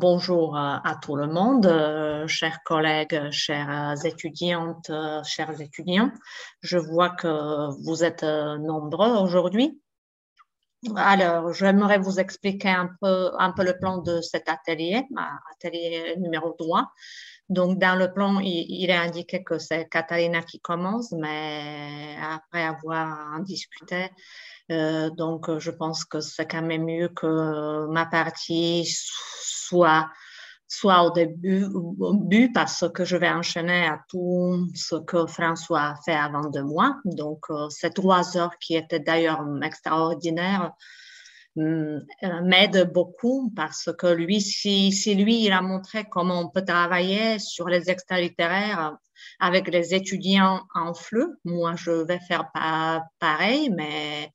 Bonjour à tout le monde, euh, chers collègues, chères étudiantes, chers étudiants. Je vois que vous êtes nombreux aujourd'hui. Alors, j'aimerais vous expliquer un peu, le plan de cet atelier, atelier numéro 3. Donc, dans le plan, il, est indiqué que c'est Catalina qui commence, mais après avoir discuté, euh, donc je pense que c'est quand même mieux que ma partie soit soit au début, au parce que je vais enchaîner à tout ce que François a fait avant de moi. Donc, euh, ces trois heures qui étaient d'ailleurs extraordinaires euh, m'aident beaucoup parce que lui, si, si lui, il a montré comment on peut travailler sur les extraits littéraires avec les étudiants en flux. Moi, je vais faire pas pareil, mais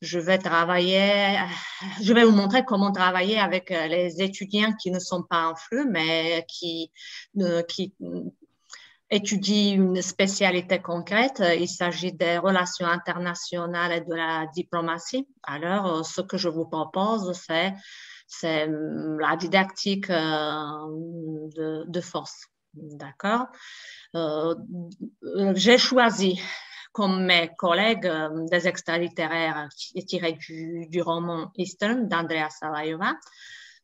je vais travailler, je vais vous montrer comment travailler avec les étudiants qui ne sont pas en flux, mais qui, euh, qui étudient une spécialité concrète. Il s'agit des relations internationales et de la diplomatie. Alors, ce que je vous propose, c'est c'est la didactique euh, de, force. D'accord? Euh, J'ai choisi comme mes collègues euh, des extraits littéraires tirés du, du roman Eastern d'Andrea Savaiova.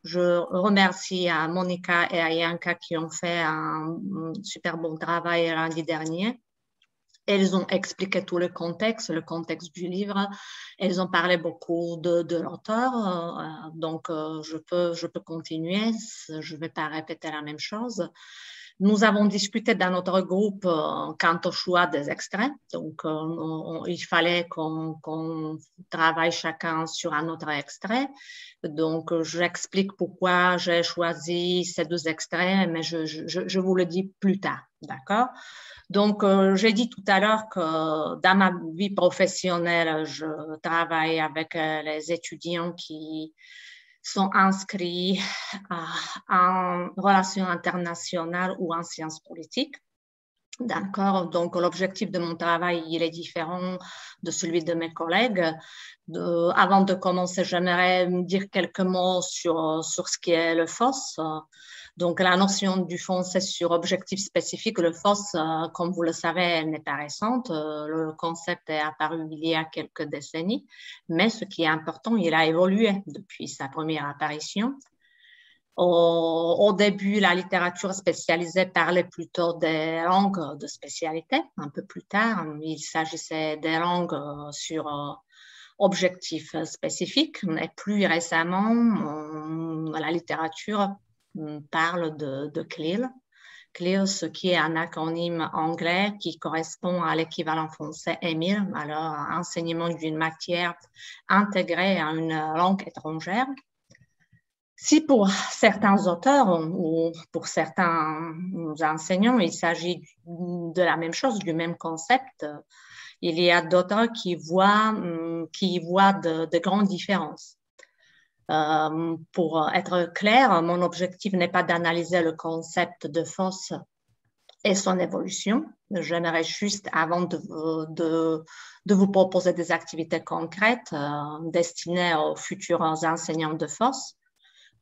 Je remercie à Monica et à qui ont fait un super bon travail lundi dernier. Elles ont expliqué tout le contexte, le contexte du livre. Elles ont parlé beaucoup de, de l'auteur. Euh, donc, peux, je peux continuer. Je ne vais pas répéter la même chose. Nous avons discuté dans notre groupe euh, quant au choix des extraits. Donc, euh, il fallait qu'on travaille chacun sur un autre extrait. Donc, j'explique pourquoi j'ai choisi ces deux extraits, mais je, vous le dis plus tard. D'accord? Donc, euh, j'ai dit tout à l'heure que dans ma vie professionnelle, je travaille avec les étudiants qui sont inscrits en relations internationales ou en sciences politiques. D'accord, donc l'objectif de mon travail, il est différent de celui de mes collègues. Avant de commencer, j'aimerais dire quelques mots sur, sur ce qui est le FOSS. Donc, la notion du c'est sur objectif spécifique, le FOSS, euh, comme vous le savez, elle n'est pas récente. Euh, le concept est apparu il y a quelques décennies, mais ce qui est important, il a évolué depuis sa première apparition. Au, début, la littérature spécialisée parlait plutôt des langues de spécialité. Un peu plus tard, il s'agissait des langues euh, sur objectifs spécifiques. Et plus récemment, la littérature parle de, de CLIL. CLIL, ce qui est un acronyme anglais qui correspond à l'équivalent français EMIL, alors enseignement d'une matière intégrée à une langue étrangère. Si pour certains auteurs ou pour certains enseignants, il s'agit de la même chose, du même concept, il y a d'autres qui voient, qui voient de grandes différences. Euh, pour être clair, mon objectif n'est pas d'analyser le concept de force et son évolution. J'aimerais juste, avant de, vous proposer des activités concrètes euh, destinées aux futurs enseignants de force,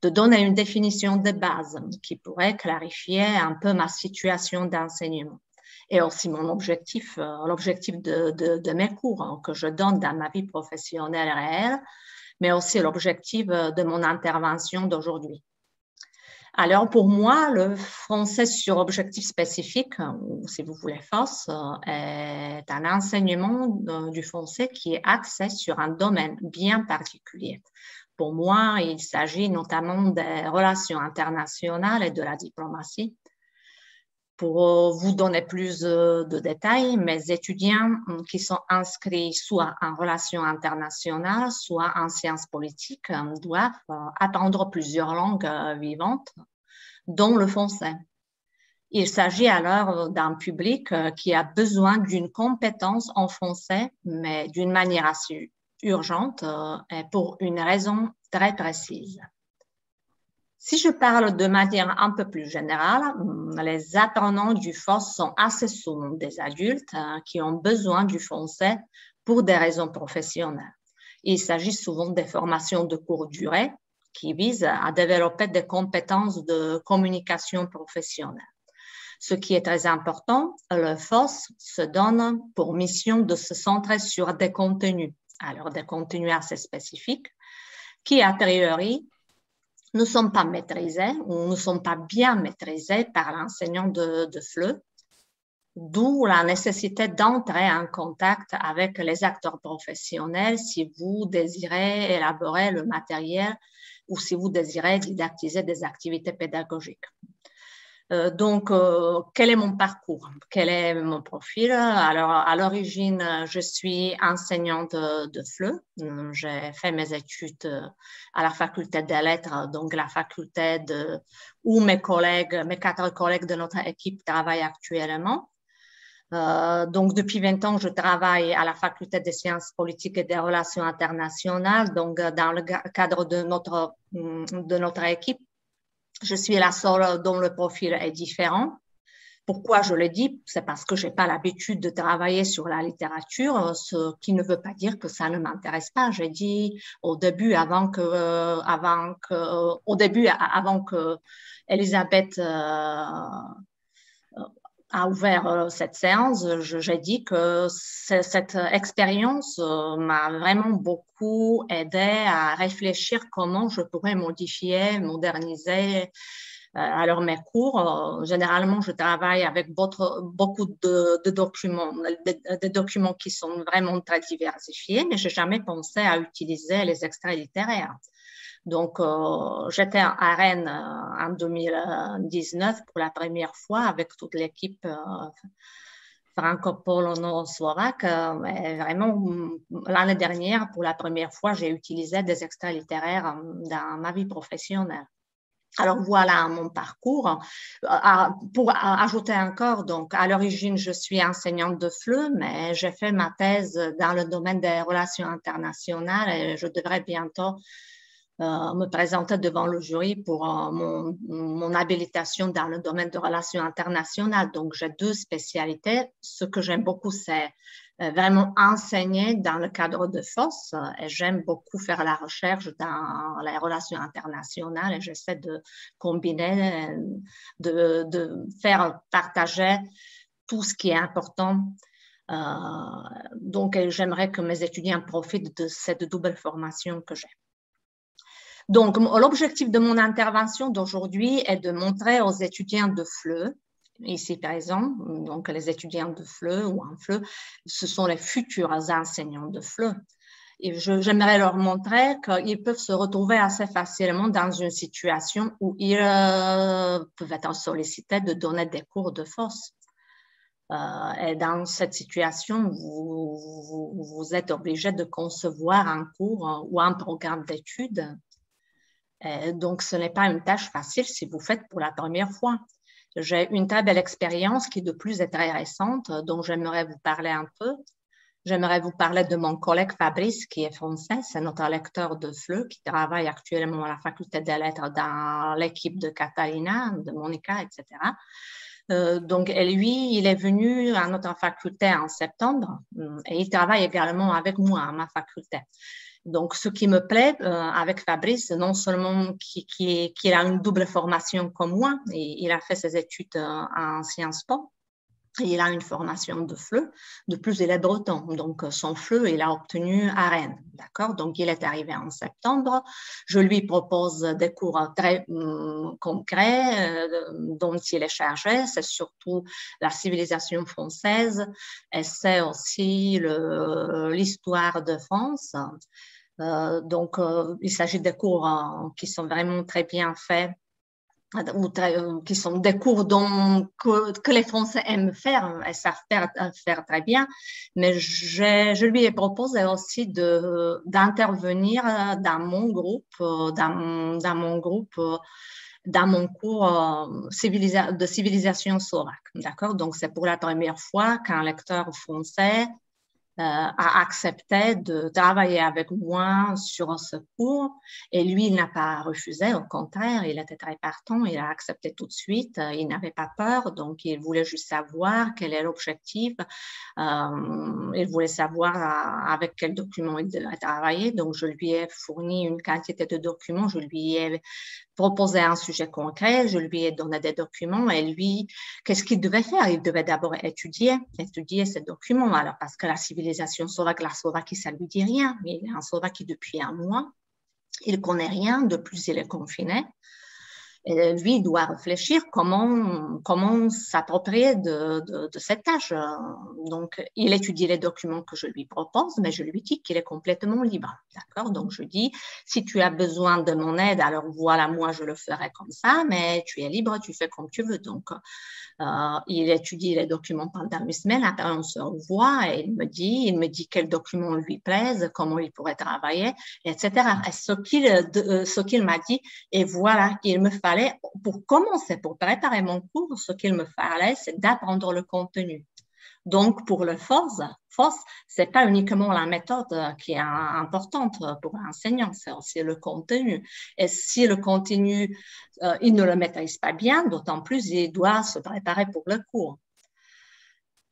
de donner une définition de base qui pourrait clarifier un peu ma situation d'enseignement. Et aussi mon objectif, euh, l'objectif de, mes cours hein, que je donne dans ma vie professionnelle réelle, mais aussi l'objectif euh, de mon intervention d'aujourd'hui. Alors, pour moi, le français sur objectif spécifique, ou si vous voulez FOSS, euh, est un enseignement euh, du français qui est axé sur un domaine bien particulier. Pour moi, il s'agit notamment des relations internationales et de la diplomatie, pour euh, vous donner plus euh, de détails, mes étudiants euh, qui sont inscrits soit en relations internationales, soit en sciences politiques doivent apprendre plusieurs langues vivantes, dont le français. Il s'agit alors d'un public qui a besoin d'une compétence en français, mais d'une manière assez urgente et pour une raison très précise. Si je parle de manière un peu plus générale, les apprenants du FOSS sont assez souvent des adultes hein, qui ont besoin du français pour des raisons professionnelles. Il s'agit souvent des formations de courte durée qui vise à développer des compétences de communication professionnelle. Ce qui est très important, le FOS se donne pour mission de se centrer sur des contenus, alors des contenus assez spécifiques, qui a priori ne sont pas maîtrisés ou ne sont pas bien maîtrisés par l'enseignant de, de FLE, d'où la nécessité d'entrer en contact avec les acteurs professionnels si vous désirez élaborer le matériel ou si vous désirez didactiser des activités pédagogiques. Euh, donc, euh, quel est mon parcours? Quel est mon profil? Alors, à l'origine, je suis enseignante de, FLE. J'ai fait mes études à la faculté des lettres, donc la faculté de, où mes collègues, mes quatre collègues de notre équipe travaillent actuellement. Euh, donc, depuis 20 ans, je travaille à la faculté des sciences politiques et des relations internationales. Donc, dans le cadre de notre, de notre équipe, je suis la seule dont le profil est différent. Pourquoi je le dis? C'est parce que je n'ai pas l'habitude de travailler sur la littérature, ce qui ne veut pas dire que ça ne m'intéresse pas. J'ai dit au début, avant que, avant que, au début, avant que Elisabeth euh, a ouvert euh, cette séance, j'ai dit que cette expérience euh, m'a vraiment beaucoup aidé à réfléchir comment je pourrais modifier, moderniser. Euh, alors mes cours, généralement, je travaille avec beaucoup de, documents, des, documents qui sont vraiment très diversifiés, mais je n'ai jamais pensé à utiliser les extraits littéraires. Donc, euh, j'étais à Rennes euh, en 2019 pour la première fois avec toute l'équipe euh, franco-polono-slovaque. vraiment, l'année dernière, pour la première fois, j'ai utilisé des extraits littéraires dans ma vie professionnelle. Alors voilà mon parcours. Pour ajouter encore, donc à l'origine, je suis enseignante de FLE, mais j'ai fait ma thèse dans le domaine des relations internationales et je devrais bientôt me présenter devant le jury pour euh, mon, mon, habilitation dans le domaine de relations internationales. Donc, j'ai deux spécialités. Ce que j'aime beaucoup, c'est euh, vraiment enseigner dans le cadre de FOSS et j'aime beaucoup faire la recherche dans les relations internationales et j'essaie de combiner, de, de, faire partager tout ce qui est important. Euh, donc, j'aimerais que mes étudiants profitent de cette double formation que j'ai. Donc, l'objectif de mon intervention d'aujourd'hui est de montrer aux étudiants de FLE, ici par exemple, donc les étudiants de FLE ou en FLE, ce sont les futurs enseignants de FLE. Et j'aimerais leur montrer qu'ils peuvent se retrouver assez facilement dans une situation où ils euh, peuvent être sollicités de donner des cours de force. Euh, et dans cette situation, vous, vous, êtes obligé de concevoir un cours ou un programme d'études euh, donc, ce n'est pas une tâche facile si vous faites pour la première fois. J'ai une très belle expérience qui de plus est très récente, dont j'aimerais vous parler un peu. J'aimerais vous parler de mon collègue Fabrice, qui est français, c'est notre lecteur de FLE, qui travaille actuellement à la faculté des lettres dans l'équipe de Catalina, de Monica, etc. Euh, donc, lui, il est venu à notre faculté en septembre et il travaille également avec moi à ma faculté. Donc, ce qui me plaît euh, avec Fabrice, non seulement qu'il a une double formation comme moi, et il a fait ses études euh, en Sciences Po, il a une formation de FLE, de plus il est breton, donc son FLE il a obtenu à Rennes, d'accord? Donc il est arrivé en septembre, je lui propose des cours très hum, concrets euh, dont il est chargé, c'est surtout la civilisation française et c'est aussi l'histoire de France. Euh, donc, euh, il s'agit de cours hein, qui sont vraiment très bien faits ou euh, qui sont des cours dont, que, les Français aiment faire et savent faire, très bien. Mais je lui ai proposé aussi d'intervenir dans mon groupe, dans, mon groupe dans mon cours de civilisation slovaque. D'accord? Donc, c'est pour la première fois qu'un lecteur français euh, a accepté de travailler avec moi sur ce cours. Et lui, il n'a pas refusé, au contraire, il était très partant, il a accepté tout de suite, euh, il n'avait pas peur, donc il voulait juste savoir quel est l'objectif, euh, il voulait savoir avec quel document il devait travailler, donc je lui ai fourni une quantité de documents, je lui ai proposé un sujet concret, je lui ai donné des documents et lui, qu'est-ce qu'il devait faire? Il devait d'abord étudier, étudier ces documents, alors parce que la civilisation slovaque, la Slovaquie, ça lui dit rien. Il est en Slovaquie depuis un mois. Il connaît rien. De plus, il est confiné. Lui, doit réfléchir comment, comment s'approprier de, de, de, cette tâche. Donc, il étudie les documents que je lui propose, mais je lui dis qu'il est complètement libre. D'accord? Donc, je dis, si tu as besoin de mon aide, alors voilà, moi, je le ferai comme ça, mais tu es libre, tu fais comme tu veux. Donc, euh, il étudie les documents pendant une semaine, après on se revoit et il me dit, il me dit quels documents lui plaisent, comment il pourrait travailler, etc. Et ce qu'il, euh, ce qu'il m'a dit, et voilà, il me fallait, pour commencer, pour préparer mon cours, ce qu'il me fallait, c'est d'apprendre le contenu. Donc, pour le FOS, FOS, c'est pas uniquement la méthode qui est importante pour l'enseignant, c'est aussi le contenu. Et si le contenu, euh, il ne le maîtrise pas bien, d'autant plus il doit se préparer pour le cours.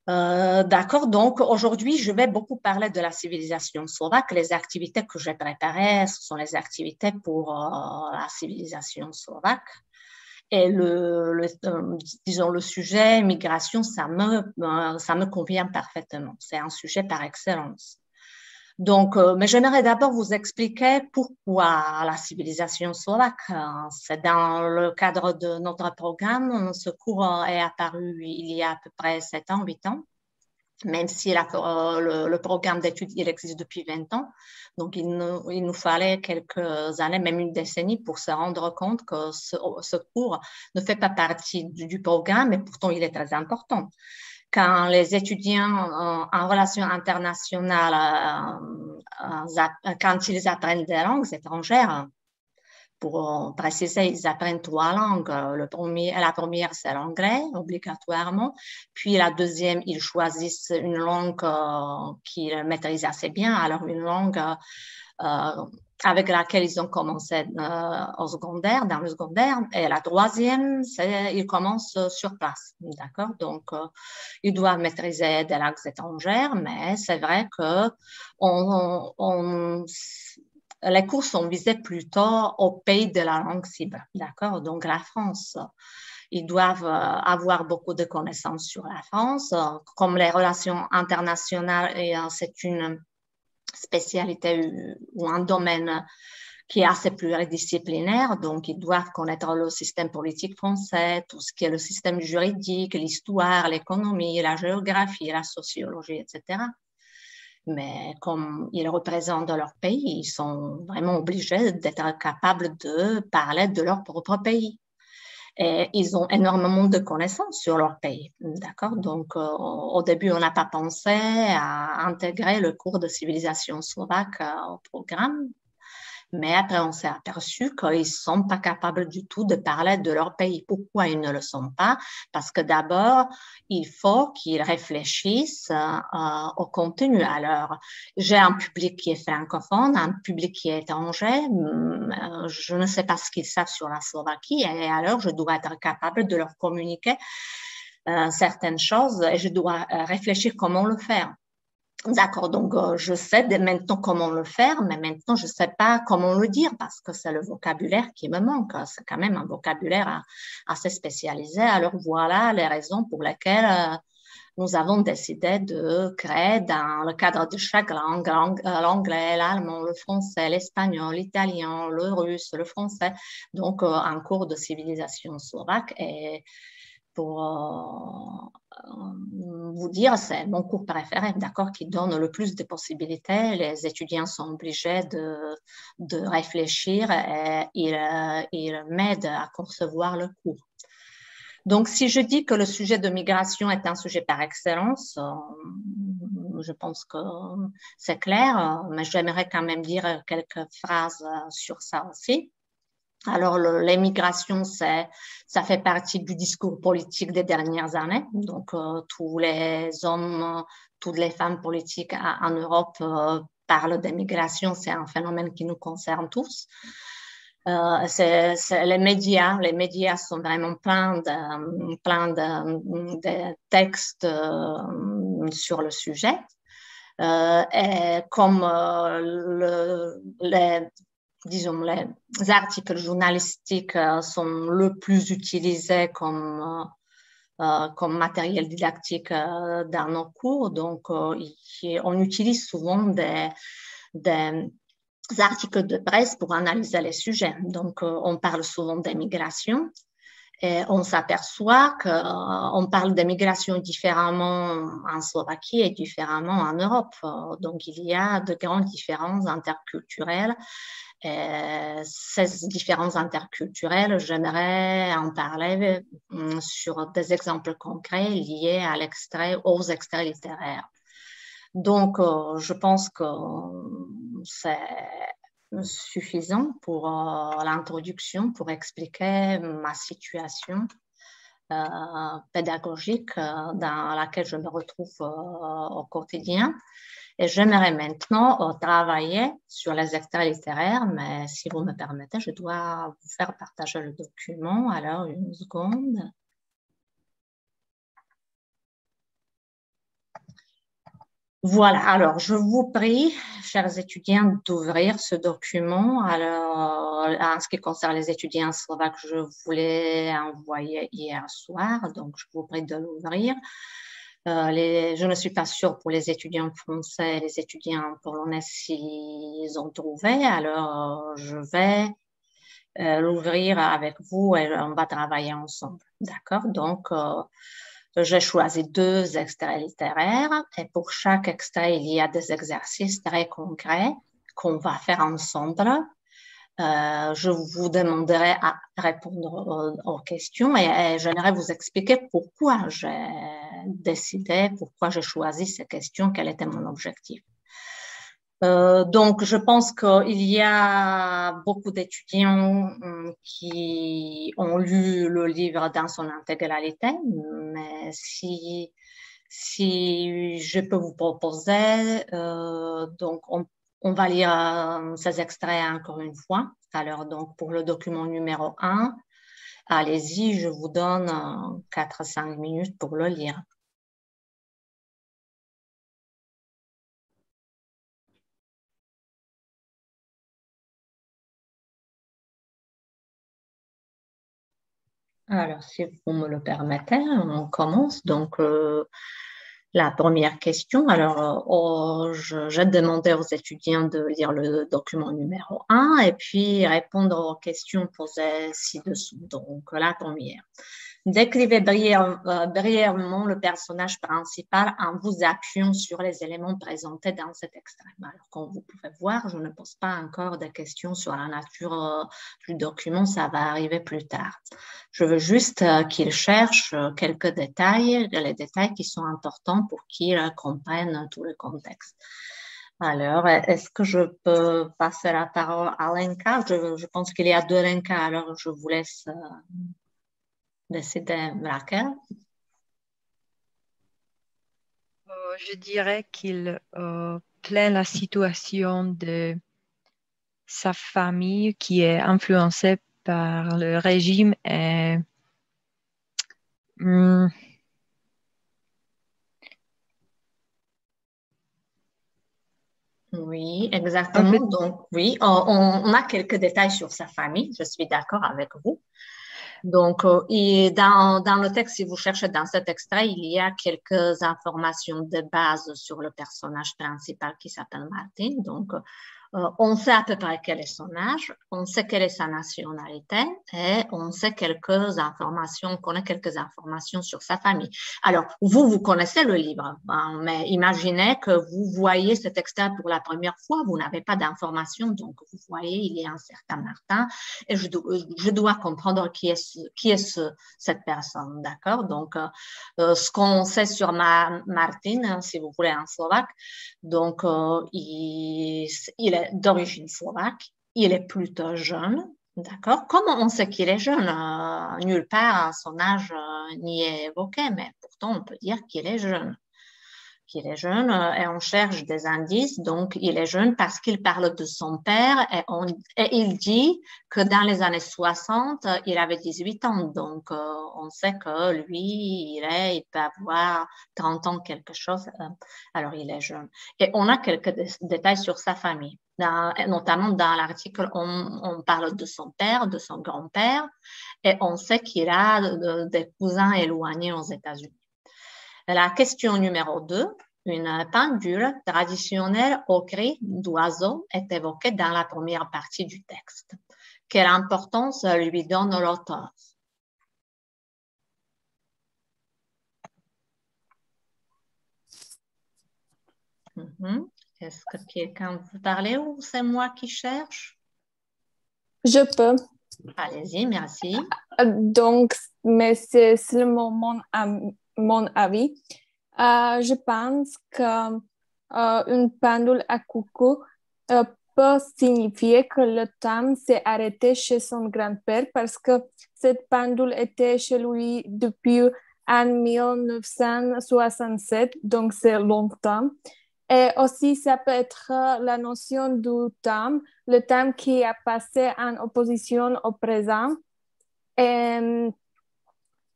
Euh, D'accord, donc aujourd'hui, je vais beaucoup parler de la civilisation slovaque. Les activités que j'ai préparées, ce sont les activités pour euh, la civilisation slovaque. Et le, euh, disons, le sujet migration, ça me, euh, ça me convient parfaitement. C'est un sujet par excellence. Donc, euh, mais j'aimerais d'abord vous expliquer pourquoi la civilisation slovaque. C'est dans le cadre de notre programme. Ce cours est apparu il y a à peu près 7 ans, 8 ans même si euh, le, programme d'études il existe depuis 20 ans. Donc, il nous, fallait quelques années, même une décennie, pour se rendre compte que ce, cours ne fait pas partie du, programme, mais pourtant il est très important. Quand les étudiants euh, en relations internationales, euh, quand ils apprennent des langues étrangères, pour préciser, ils apprennent trois langues. Le premier, la première, c'est l'anglais, obligatoirement. Puis la deuxième, ils choisissent une langue euh, qu'ils maîtrisent assez bien. Alors, une langue euh, avec laquelle ils ont commencé euh, au secondaire, dans le secondaire. Et la troisième, ils commencent sur place. D'accord? Donc, ils doivent maîtriser des langues étrangères, mais c'est vrai que on les cours sont visés plutôt au pays de la langue cible, d'accord? Donc la France, ils doivent euh, avoir beaucoup de connaissances sur la France, comme les relations internationales, euh, c'est une spécialité ou un domaine qui est assez pluridisciplinaire, donc ils doivent connaître le système politique français, tout ce qui est le système juridique, l'histoire, l'économie, la géographie, la sociologie, etc mais comme ils représentent leur pays, ils sont vraiment obligés d'être capables de parler de leur propre pays. Et ils ont énormément de connaissances sur leur pays. D'accord? Donc, euh, au début, on n'a pas pensé à intégrer le cours de civilisation slovaque euh, au programme mais après, on s'est aperçu qu'ils ne sont pas capables du tout de parler de leur pays. Pourquoi ils ne le sont pas? Parce que d'abord, il faut qu'ils réfléchissent euh, au contenu. Alors, j'ai un public qui est francophone, un public qui est étranger. Hum, euh, je ne sais pas ce qu'ils savent sur la Slovaquie et alors je dois être capable de leur communiquer euh, certaines choses et je dois réfléchir comment le faire. D'accord, donc euh, je sais maintenant comment le faire, mais maintenant je ne sais pas comment le dire parce que c'est le vocabulaire qui me manque. C'est quand même un vocabulaire assez spécialisé. Alors voilà les raisons pour lesquelles euh, nous avons décidé de créer dans le cadre de chaque langue, euh, l'anglais, l'allemand, le français, l'espagnol, l'italien, le russe, le français, donc un cours de civilisation slovaque et pour euh, vous dire, c'est mon cours préféré, d'accord, qui donne le plus de possibilités. Les étudiants sont obligés de, de réfléchir et ils, euh, ils m'aident à concevoir le cours. Donc, si je dis que le sujet de migration est un sujet par excellence, euh, je pense que c'est clair, mais j'aimerais quand même dire quelques phrases sur ça aussi. Alors, l'émigration, ça fait partie du discours politique des dernières années. Donc, tous les hommes, toutes les femmes politiques en Europe parlent d'émigration. C'est un phénomène qui nous concerne tous. Euh, c'est, les médias, les médias sont vraiment pleins de, plein de, textes euh, sur le sujet. Euh, et comme le, les, disons, les articles journalistiques sont le plus utilisés comme, comme matériel didactique dans nos cours, donc on utilise souvent des, des articles de presse pour analyser les sujets. Donc, euh, on parle souvent d'immigration et on s'aperçoit qu'on parle d'immigration différemment en Slovaquie et différemment en Europe. Donc, il y a de grandes différences interculturelles. Et ces différences interculturelles, j'aimerais en parler euh, sur des exemples concrets liés à aux extraits littéraires. Donc, euh, je pense que c'est suffisant pour euh, l'introduction, pour expliquer ma situation euh, pédagogique dans laquelle je me retrouve au quotidien. Et j'aimerais maintenant travailler sur les extraits littéraires, mais si vous me permettez, je dois vous faire partager le document. Alors, une seconde. Voilà, alors je vous prie, chers étudiants, d'ouvrir ce document. Alors, en ce qui concerne les étudiants slovaques, je voulais envoyer hier soir, donc je vous prie de l'ouvrir. Euh, je ne suis pas sûre pour les étudiants français les étudiants polonais s'ils ont trouvé, alors je vais euh, l'ouvrir avec vous et on va travailler ensemble. D'accord? Donc, euh, j'ai choisi deux extraits littéraires et pour chaque extrait, il y a des exercices très concrets qu'on va faire ensemble. Euh, je vous demanderai à répondre aux, questions et, j'aimerais vous expliquer pourquoi j'ai décidé, pourquoi j'ai choisi ces questions, quel était mon objectif. Euh, donc, je pense qu'il y a beaucoup d'étudiants hum, qui ont lu le livre dans son intégralité, mais si, si je peux vous proposer, euh, donc on, va lire euh, ces extraits encore une fois. Alors, donc, pour le document numéro 1, allez-y, je vous donne 4-5 minutes pour le lire. Alors, si vous me le permettez, on commence. Donc, euh, la première question. Alors, oh, j'ai demandé aux étudiants de lire le document numéro 1 et puis répondre aux questions posées ci-dessous. Donc, la première. Décrivez euh, brièvement le personnage principal en vous appuyant sur les éléments présentés dans cet extrait. Alors, comme vous pouvez voir, je ne pose pas encore de questions sur la nature euh, du document, ça va arriver plus tard. Je veux juste euh, qu'il cherche quelques détails, les détails qui sont importants pour qu'il comprenne tout le contexte. Alors, est-ce que je peux passer la parole à Lenka? Je, je, pense qu'il y a deux Lenka, alors je vous laisse laquelle euh, Je dirais qu'il euh, plaint la situation de sa famille qui est influencée par le régime et hmm, Oui, exactement. Donc, oui, on, a quelques détails sur sa famille. Je suis d'accord avec vous. Donc, euh, et dans, dans, le texte, si vous cherchez dans cet extrait, il y a quelques informations de base sur le personnage principal qui s'appelle Martin. Donc, on sait à peu près quel est son âge, on sait quelle est sa nationalité et on sait quelques informations, on connaît quelques informations sur sa famille. Alors, vous, vous connaissez le livre, hein, mais imaginez que vous voyez cet extrait pour la première fois, vous n'avez pas d'informations, donc vous voyez, il y a un certain Martin et je, dois comprendre qui est, qui est ce, cette personne, d'accord? Donc, euh, euh, ce qu'on sait sur ma, Martin, si vous voulez, en slovaque, donc, il, il est d'origine slovaque. Il est plutôt jeune. D'accord? Comment on sait qu'il est jeune Nulle part son âge n'y est évoqué, mais pourtant on peut dire qu'il est jeune qu'il est jeune euh, et on cherche des indices. Donc, il est jeune parce qu'il parle de son père et, on, et, il dit que dans les années 60, il avait 18 ans. Donc, euh, on sait que lui, il, est, il peut avoir 30 ans, quelque chose. Euh, alors, il est jeune. Et on a quelques détails sur sa famille. notamment dans l'article, on, on, parle de son père, de son grand-père, et on sait qu'il a des cousins éloignés aux États-Unis. La question numéro 2, une pendule traditionnelle au cri d'oiseau est évoquée dans la première partie du texte. Quelle importance lui donne l'auteur? Mhm. Est-ce que quelqu'un veut parler ou c'est moi qui cherche? Je peux. Allez-y, merci. Donc, mais c'est seulement mon, mon avis. Euh, je pense qu'une euh, pendule à coucou euh, peut signifier que le temps s'est arrêté chez son grand-père parce que cette pendule était chez lui depuis en 1967, donc c'est longtemps. Et aussi, ça peut être la notion du temps, le temps qui a passé en opposition au présent.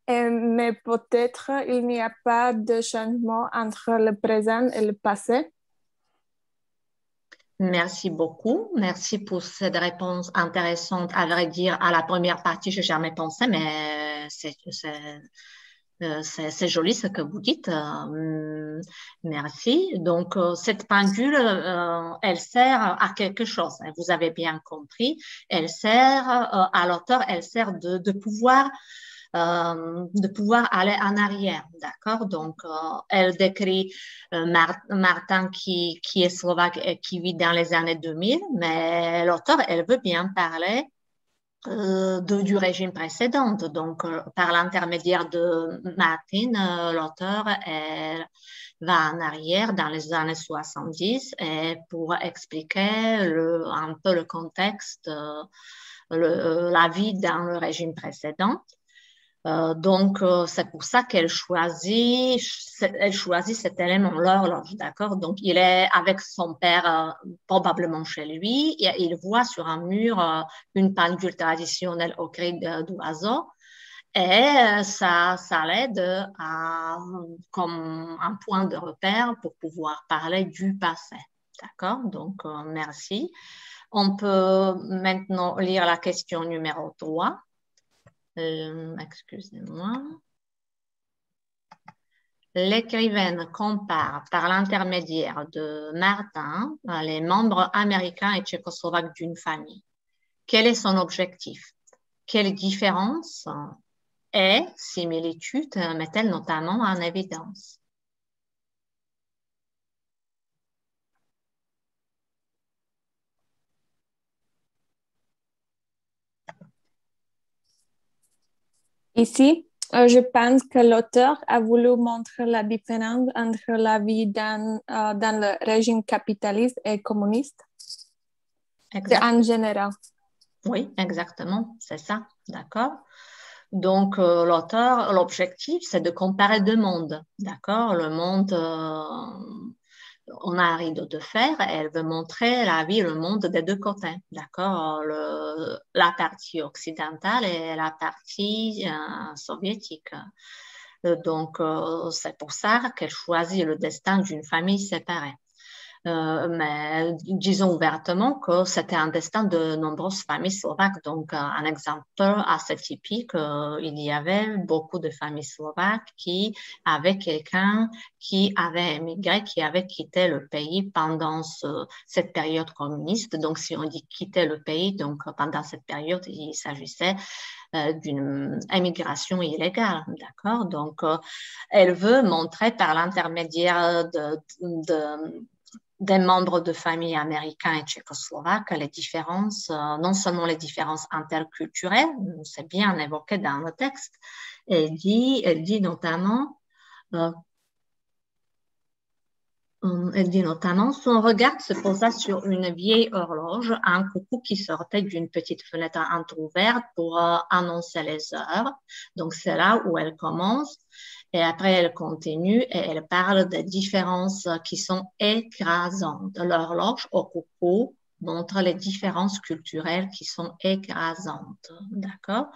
Mais peut-être il n'y a pas de changement entre le présent et le passé. Merci beaucoup. Merci pour cette réponse intéressante. À vrai dire, à la première partie, je n'ai jamais pensé, mais c'est c'est joli ce que vous dites. Euh, merci. Donc, euh, cette pendule, euh, elle sert à quelque chose. Vous avez bien compris. Elle sert à l'auteur, elle sert de, de pouvoir euh, de pouvoir aller en arrière, d'accord? Donc, euh, elle décrit euh, Martin qui, qui est slovaque et qui vit dans les années 2000, mais l'auteur, elle veut bien parler de, du régime précédent. Donc, par l'intermédiaire de Martin, l'auteur, elle va en arrière dans les années 70 et pour expliquer un peu le contexte, la vie dans le régime précédent. Euh, donc, euh, c'est pour ça qu'elle choisit, elle choisit cet élément, l'horloge, d'accord. Donc, il est avec son père euh, probablement chez lui. Et il voit sur un mur une pendule traditionnelle au cri d'oiseau et ça, ça l'aide comme un point de repère pour pouvoir parler du passé, d'accord? Donc, merci. On peut maintenant lire la question numéro 3. Euh, excusez-moi. L'écrivaine compare par l'intermédiaire de Martin les membres américains et tchécoslovaques d'une famille. Quel est son objectif? Quelles différences et similitudes met-elle notamment en évidence? Ici, euh, je pense que l'auteur a voulu montrer la différence entre la vie dans, euh, dans le régime capitaliste et communiste. En général. Oui, exactement, c'est ça, d'accord. Donc, euh, l'auteur, l'objectif, c'est de comparer deux mondes, d'accord Le monde on a rideau de fer elle veut montrer la vie, le monde des deux côtés, d'accord? La partie occidentale et la partie euh, soviétique. Euh, donc, euh, c'est pour ça qu'elle choisit le destin d'une famille séparée. Euh, mais disons ouvertement que c'était un destin de nombreuses familles slovaques. Donc, euh, un exemple assez typique, euh, il y avait beaucoup de familles slovaques qui avaient quelqu'un qui avait émigré, qui avait quitté le pays pendant cette période communiste. Donc, si on dit quitter le pays, donc pendant cette période, il s'agissait d'une émigration illégale, d'accord? Donc, elle veut montrer par l'intermédiaire de, des membres de familles américains et tchécoslovaques, les différences, euh, non seulement les différences interculturelles, c'est bien évoqué dans le texte, elle dit, elle dit notamment euh, Elle dit notamment, son regard se posa sur une vieille horloge, un coucou qui sortait d'une petite fenêtre entrouverte pour euh, annoncer les heures. Donc, c'est là où elle commence. Et après, elle continue et elle parle des différences qui sont écrasantes. L'horloge au coucou montre les différences culturelles qui sont écrasantes. D'accord?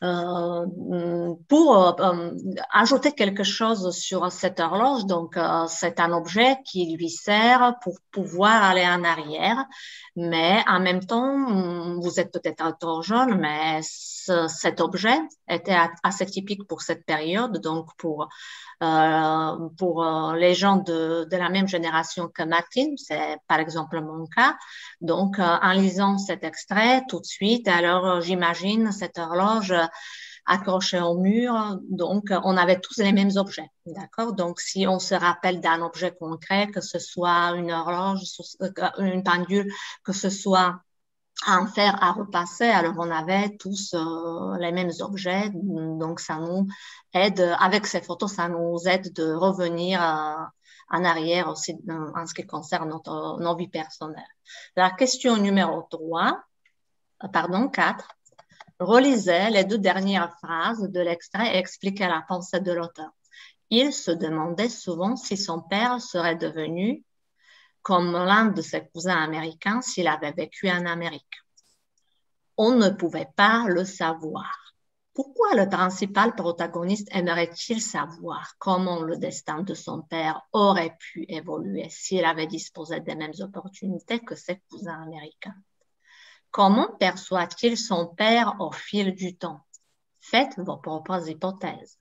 Pour euh, euh, ajouter quelque chose sur cette horloge, donc c'est un objet qui lui sert pour pouvoir aller en arrière, mais en même temps, vous êtes peut-être trop jeune, mais cet objet était assez typique pour cette période, donc pour euh, pour euh, les gens de, de, la même génération que Martin, c'est par exemple mon cas. Donc, euh, en lisant cet extrait tout de suite, alors j'imagine cette horloge accrochée au mur. Donc, on avait tous les mêmes objets. D'accord? Donc, si on se rappelle d'un objet concret, que ce soit une horloge, une pendule, que ce soit un fer à repasser. Alors, on avait tous euh, les mêmes objets. Donc, ça nous aide, avec ces photos, ça nous aide de revenir euh, en arrière aussi en ce qui concerne notre, nos vies personnelles. La question numéro 3, euh, pardon, 4. Relisez les deux dernières phrases de l'extrait et expliquez la pensée de l'auteur. Il se demandait souvent si son père serait devenu comme l'un de ses cousins américains s'il avait vécu en Amérique. On ne pouvait pas le savoir. Pourquoi le principal protagoniste aimerait-il savoir comment le destin de son père aurait pu évoluer s'il avait disposé des mêmes opportunités que ses cousins américains? Comment perçoit-il son père au fil du temps? Faites vos propres hypothèses.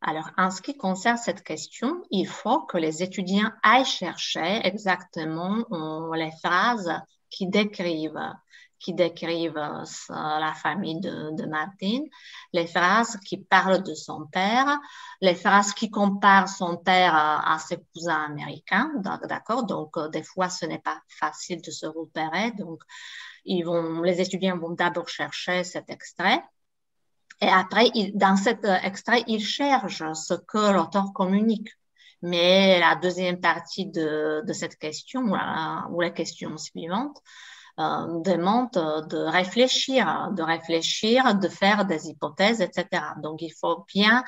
Alors, en ce qui concerne cette question, il faut que les étudiants aillent chercher exactement euh, les phrases qui décrivent qui décrivent euh, la famille de, de Martine, les phrases qui parlent de son père, les phrases qui comparent son père à, ses cousins américains, d'accord? Donc, euh, des fois, ce n'est pas facile de se repérer. Donc, ils vont, les étudiants vont d'abord chercher cet extrait. Et après, dans cet euh, extrait, il cherche ce que l'auteur communique. Mais la deuxième partie de, cette question, ou la, question suivante, euh, demande de réfléchir, de réfléchir, de faire des hypothèses, etc. Donc, il faut bien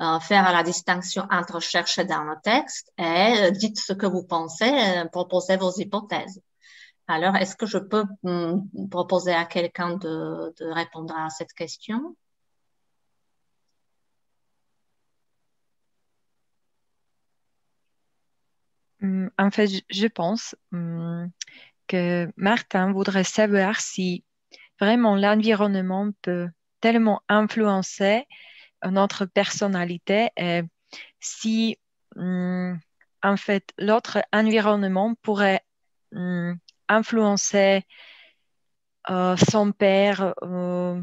euh, faire la distinction entre chercher dans le texte et dites ce que vous pensez, proposez vos hypothèses. Alors, est-ce que je peux proposer à quelqu'un de, de répondre à cette question? Hum, en fait, je pense hum, que Martin voudrait savoir si vraiment l'environnement peut tellement influencer notre personnalité et si hum, en fait l'autre environnement pourrait influencer euh, son père euh,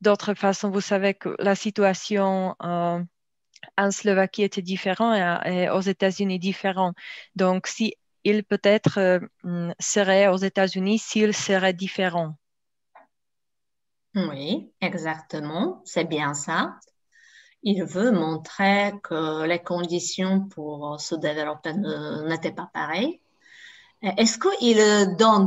d'autres façons. Vous savez que la situation euh, en Slovaquie était différent et, aux États-Unis différent. Donc, si il peut-être euh, mm, serait aux États-Unis, s'il serait différent. Oui, exactement, c'est bien ça. Il veut montrer que les conditions pour se développer n'étaient pas pareilles. Est-ce dans,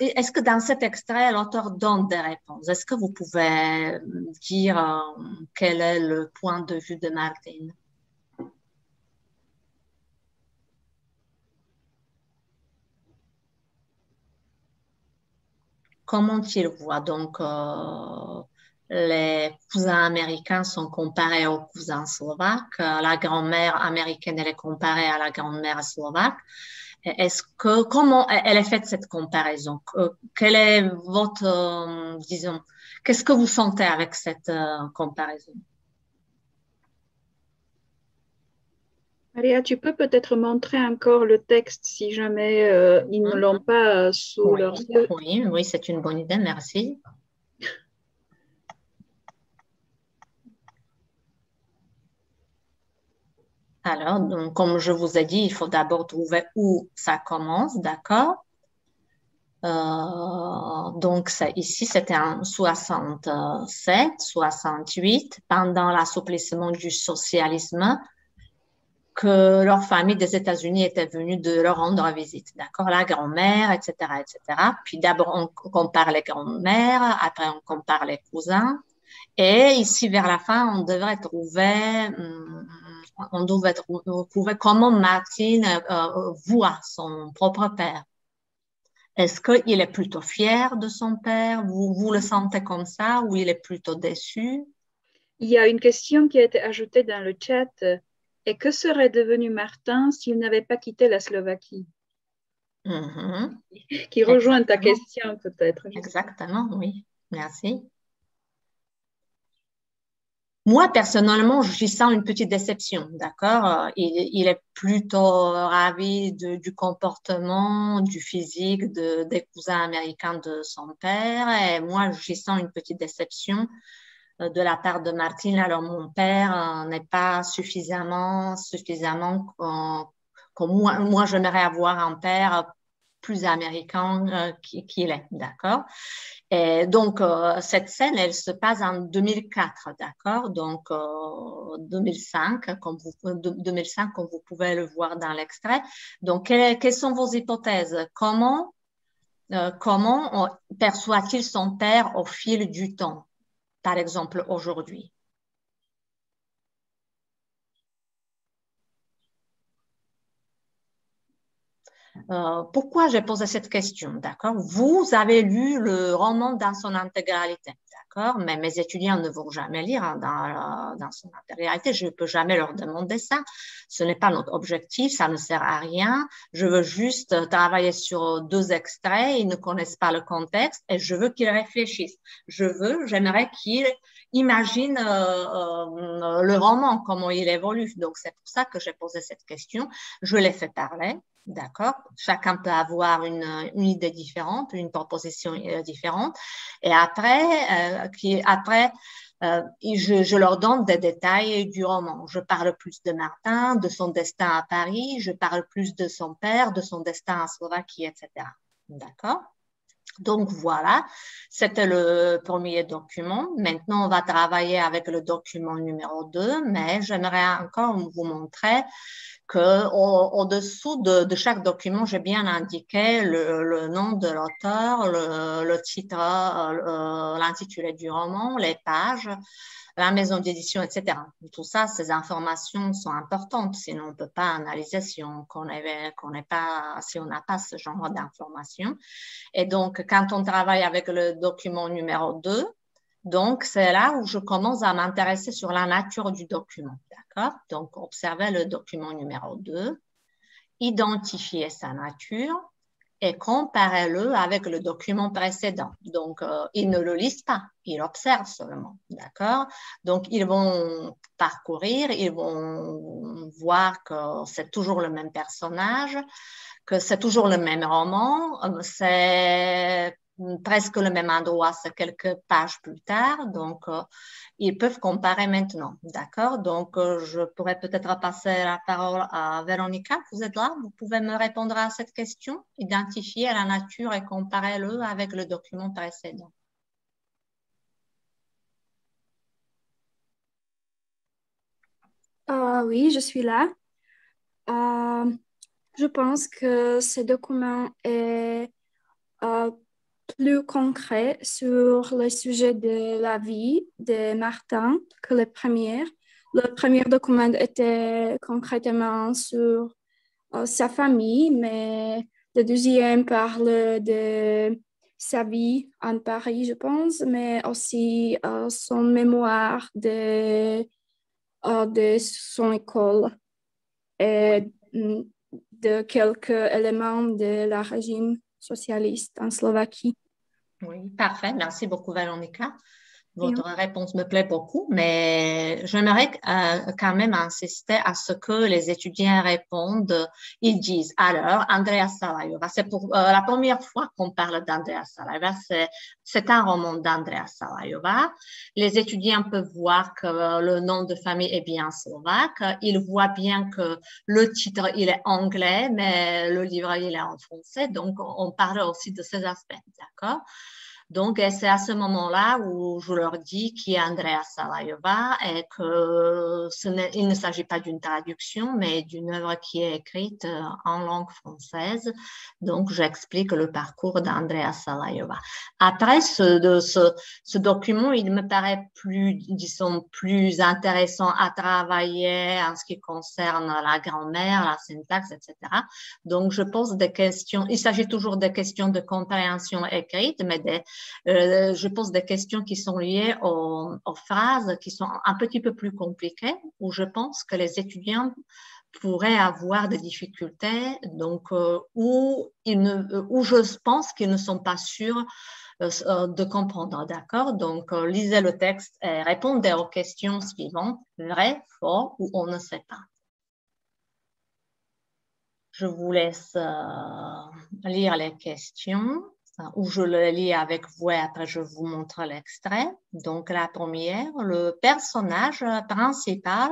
est-ce que dans cet extrait, l'auteur donne des réponses? Est-ce que vous pouvez dire euh, quel est le point de vue de Martin? Comment il voit? Donc euh, les cousins américains sont comparés aux cousins slovaques, la grand-mère américaine est comparée à la grand-mère slovaque. Est-ce que comment elle est faite cette comparaison? Quelle est votre euh, disons Qu'est-ce que vous sentez avec cette euh, comparaison? Maria, tu peux peut-être montrer encore le texte si jamais euh, ils ne l'ont pas sous leur yeux. Oui, oui, c'est une bonne idée, merci. Alors, donc, comme je vous ai dit, il faut d'abord trouver où ça commence, d'accord? Euh, donc, ici, c'était en 67, 68, pendant l'assouplissement du socialisme. que leur famille des États-Unis était venue de leur rendre visite, d'accord? La grand-mère, etc., etc. Puis d'abord, on compare les grands-mères, après, on compare les cousins. Et ici, vers la fin, on devrait trouver, hum, on devrait trouver comment Martine euh, voit son propre père? Est-ce qu'il est plutôt fier de son père? Vous, vous le sentez comme ça ou il est plutôt déçu? Il y a une question qui a été ajoutée dans le chat. Et que serait devenu Martin s'il n'avait pas quitté la Slovaquie? Mhm. Qui rejoint ta question peut-être. Exactement, oui. Merci. Moi, personnellement, j'y sens une petite déception, d'accord? Euh, Il, est plutôt ravi de- du comportement, du physique de, des cousins américains de son père. Et moi, j'y sens une petite déception euh, de la part de Martine. Alors, mon père euh, n'est pas suffisamment, suffisamment comme moi, moi j'aimerais avoir un père plus américain euh, qui- qu'il est, d'accord? Et donc, euh, cette scène, elle se passe en 2004, d'accord? Donc, euh, 2005, comme vous, de- 2005, comme vous pouvez le voir dans l'extrait. Donc, quelles, quelles sont vos hypothèses? Comment, euh, comment perçoit-il son père au fil du temps, par exemple aujourd'hui? Euh, pourquoi j'ai posé cette question, d'accord? Vous avez lu le roman dans son intégralité, d'accord? Mais mes étudiants ne vont jamais lire hein, dans, dans son intégralité. Je ne peux jamais leur demander ça. Ce n'est pas notre objectif, ça ne sert à rien. Je veux juste travailler sur deux extraits. Ils ne connaissent pas le contexte et je veux qu'ils réfléchissent. Je veux, j'aimerais qu'ils imaginent euh, euh, le roman, comment il évolue. Donc, c'est pour ça que j'ai posé cette question. Je les fais parler. D'accord Chacun peut avoir une, idée différente, une proposition euh, différente. Et après, euh, qui, après euh, je, je, leur donne des détails du roman. Je parle plus de Martin, de son destin à Paris, je parle plus de son père, de son destin en Slovaquie, etc. D'accord donc voilà, c'était le premier document. Maintenant, on va travailler avec le document numéro 2, mais j'aimerais encore vous montrer que au-dessous au de, de, chaque document, j'ai bien indiqué le, le nom de l'auteur, le, le, titre, l'intitulé du roman, les pages, la maison d'édition, etc. Tout ça, ces informations sont importantes, sinon on ne peut pas analyser si on connaît pas, si on n'a pas ce genre d'informations. Et donc, quand on travaille avec le document numéro 2, donc, c'est là où je commence à m'intéresser sur la nature du document. D'accord? Donc, observer le document numéro 2, identifier sa nature et comparer-le avec le document précédent. Donc, euh, ils ne le lisent pas, ils observent seulement. D'accord? Donc, ils vont parcourir, ils vont voir que c'est toujours le même personnage, que c'est toujours le même roman, c'est presque le même endroit, c'est quelques pages plus tard. Donc, euh, ils peuvent comparer maintenant. D'accord? Donc, euh, je pourrais peut-être passer la parole à Véronica. Vous êtes là? Vous pouvez me répondre à cette question? Identifier la nature et comparer-le avec le document précédent. Euh, oui, je suis là. Euh, je pense que ce document est plus concret sur le sujet de la vie de Martin que le premier. Le premier document était concrètement sur euh, sa famille, mais le deuxième parle de sa vie en Paris, je pense, mais aussi euh, son mémoire de, euh, de son école et de quelques éléments de la régime socialiste en Slovaquie. Oui, parfait. Merci beaucoup, Véronica. Votre oui. réponse me plaît beaucoup, mais j'aimerais euh, quand même insister à ce que les étudiants répondent. Ils disent, alors, Andrea Salayova, c'est pour euh, la première fois qu'on parle d'Andrea Salayova, c'est un roman d'Andrea Salayova. Les étudiants peuvent voir que le nom de famille est bien slovaque. Ils voient bien que le titre, il est anglais, mais le livre, il est en français. Donc, on parle aussi de ces aspects, d'accord? Donc, c'est à ce moment-là où je leur dis qui est Andrea Salayova et qu'il ne s'agit pas d'une traduction, mais d'une œuvre qui est écrite euh, en langue française. Donc, j'explique le parcours d'Andrea Salayova. Après, ce, ce, ce, document, il me paraît plus, disons, plus intéressant à travailler en ce qui concerne la grammaire, la syntaxe, etc. Donc, je pose des questions. Il s'agit toujours des questions de compréhension écrite, mais des, euh, je pose des questions qui sont liées aux, phrases qui sont un petit peu plus compliquées, où je pense que les étudiants pourraient avoir des difficultés, donc euh, où, ne, où je pense qu'ils ne sont pas sûrs euh, de comprendre, d'accord? Donc, lisez le texte et répondez aux questions suivantes, vrai, faux ou on ne sait pas. Je vous laisse lire les questions où je le lis avec vous et après je vous montre l'extrait. Donc la première, le personnage principal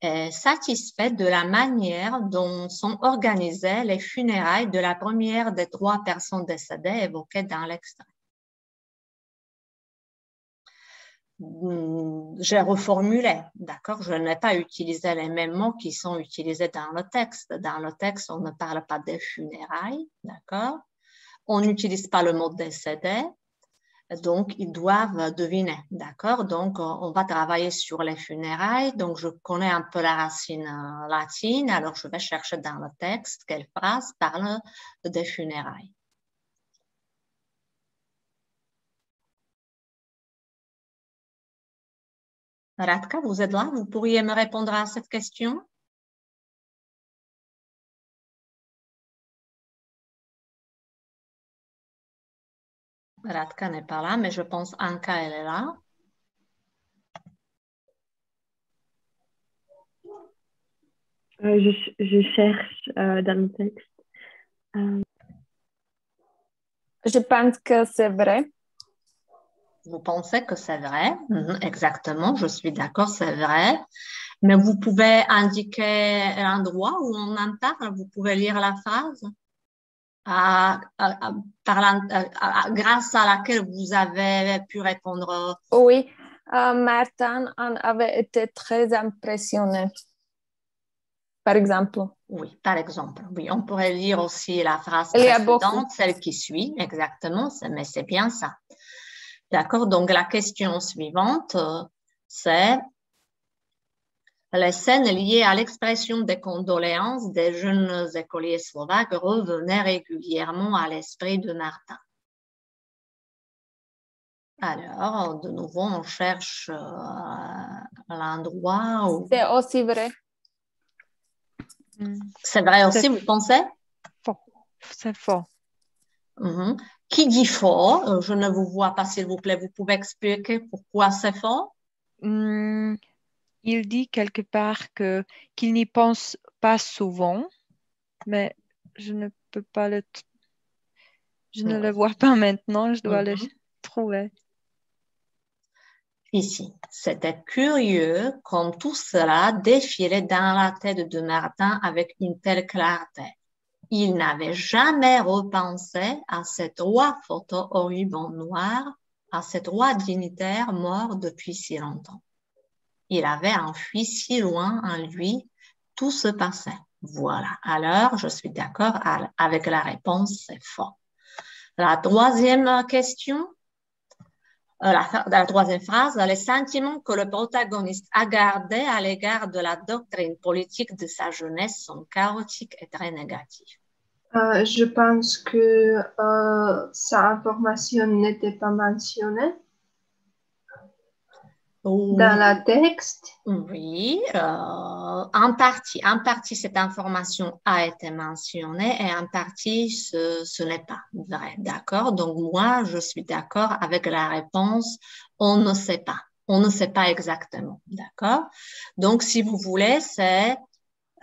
est satisfait de la manière dont sont organisées les funérailles de la première des trois personnes décédées évoquées dans l'extrait. Hmm, j'ai reformulé, d'accord? Je n'ai pas utilisé les mêmes mots qui sont utilisés dans le texte. Dans le texte, on ne parle pas des funérailles, d'accord? On n'utilise pas le mot décédé, donc ils doivent deviner, d'accord? Donc on va travailler sur les funérailles, donc je connais un peu la racine euh, latine, alors je vais chercher dans le texte quelle phrase parle des funérailles. Radka, vous êtes là? Vous pourriez me répondre à cette question? Radka n'est pas là, mais je pense Anka, elle est là. Euh, je, cherche euh, dans le texte. Euh. Je pense que c'est vrai. Vous pensez que c'est vrai? Mhm, Exactement, je suis d'accord, c'est vrai. Mais vous pouvez indiquer l'endroit où on en parle, vous pouvez lire la phrase? Grâce à laquelle vous avez pu répondre Oui, euh, Martin en avait été très impressionné. Par exemple. Oui, par exemple. Oui, on pourrait lire aussi la phrase précédente, celle qui suit, exactement, mais c'est bien ça. D'accord, donc la question suivante, euh, c'est les scènes liées à l'expression des condoléances des jeunes écoliers slovaques revenaient régulièrement à l'esprit de Martin. Alors, de nouveau, on cherche euh, l'endroit où... C'est aussi vrai. C'est vrai aussi, vous pensez? Faux. C'est faux. Mhm. Qui dit faux? Euh, Je ne vous vois pas, s'il vous plaît. Vous pouvez expliquer pourquoi c'est faux? Hmm, il dit quelque part que qu'il n'y pense pas souvent, mais je ne peux pas le je ne le vois pas maintenant, je dois le mhm. trouver. Ici, c'était curieux comme tout cela défilait dans la tête de Martin avec une telle clarté. Il n'avait jamais repensé à cette roi photo au ruban noir, à cette roi dignitaire mort depuis si longtemps il avait enfui si loin en lui, tout se passait. Voilà. Alors, je suis d'accord avec la réponse, c'est fort. La troisième question, euh, la, la, troisième phrase, les sentiments que le protagoniste a gardés à l'égard de la doctrine politique de sa jeunesse sont chaotiques et très négatifs. Euh, je pense que euh, sa information n'était pas mentionnée. Dans le texte? Oui, euh, en partie. En partie, cette information a été mentionnée et en partie, ce, ce n'est pas vrai. D'accord? Donc, moi, je suis d'accord avec la réponse on ne sait pas. On ne sait pas exactement. D'accord? Donc, si vous voulez, c'est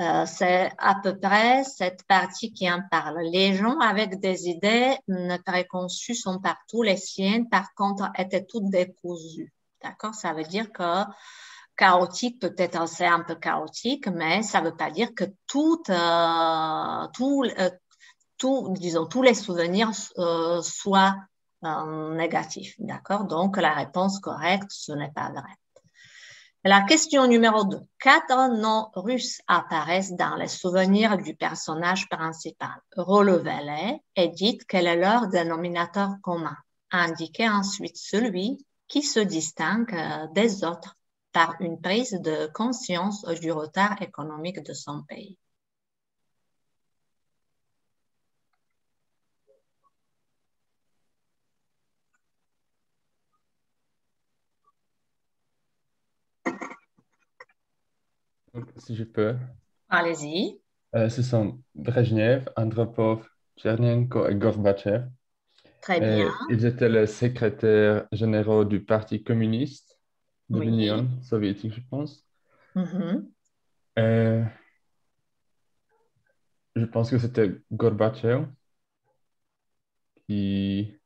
euh, c'est à peu près cette partie qui en parle. Les gens avec des idées préconçues sont partout. Les siennes, par contre, étaient toutes décousues. D'accord? Ça veut dire que chaotique, peut-être c'est un peu chaotique, mais ça ne veut pas dire que euh, euh, disons, tous les souvenirs euh, soient négatif. D'accord? Donc, la réponse correcte, ce n'est pas vrai. La question numéro 2. Quatre noms russes apparaissent dans les souvenirs du personnage principal. Relevez-les et dites quel est leur dénominateur commun. Indiquez ensuite celui qui se distingue euh, des autres par une prise de conscience du retard économique de son pays. si je peux. Allez-y. Euh, ce sont Brezhnev, Andropov, Tchernenko et Gorbatchev. Très bien. ils étaient les secrétaires généraux du Parti communiste de l'Union soviétique, je pense. Mm-hmm. Euh, je pense que c'était Gorbatchev qui.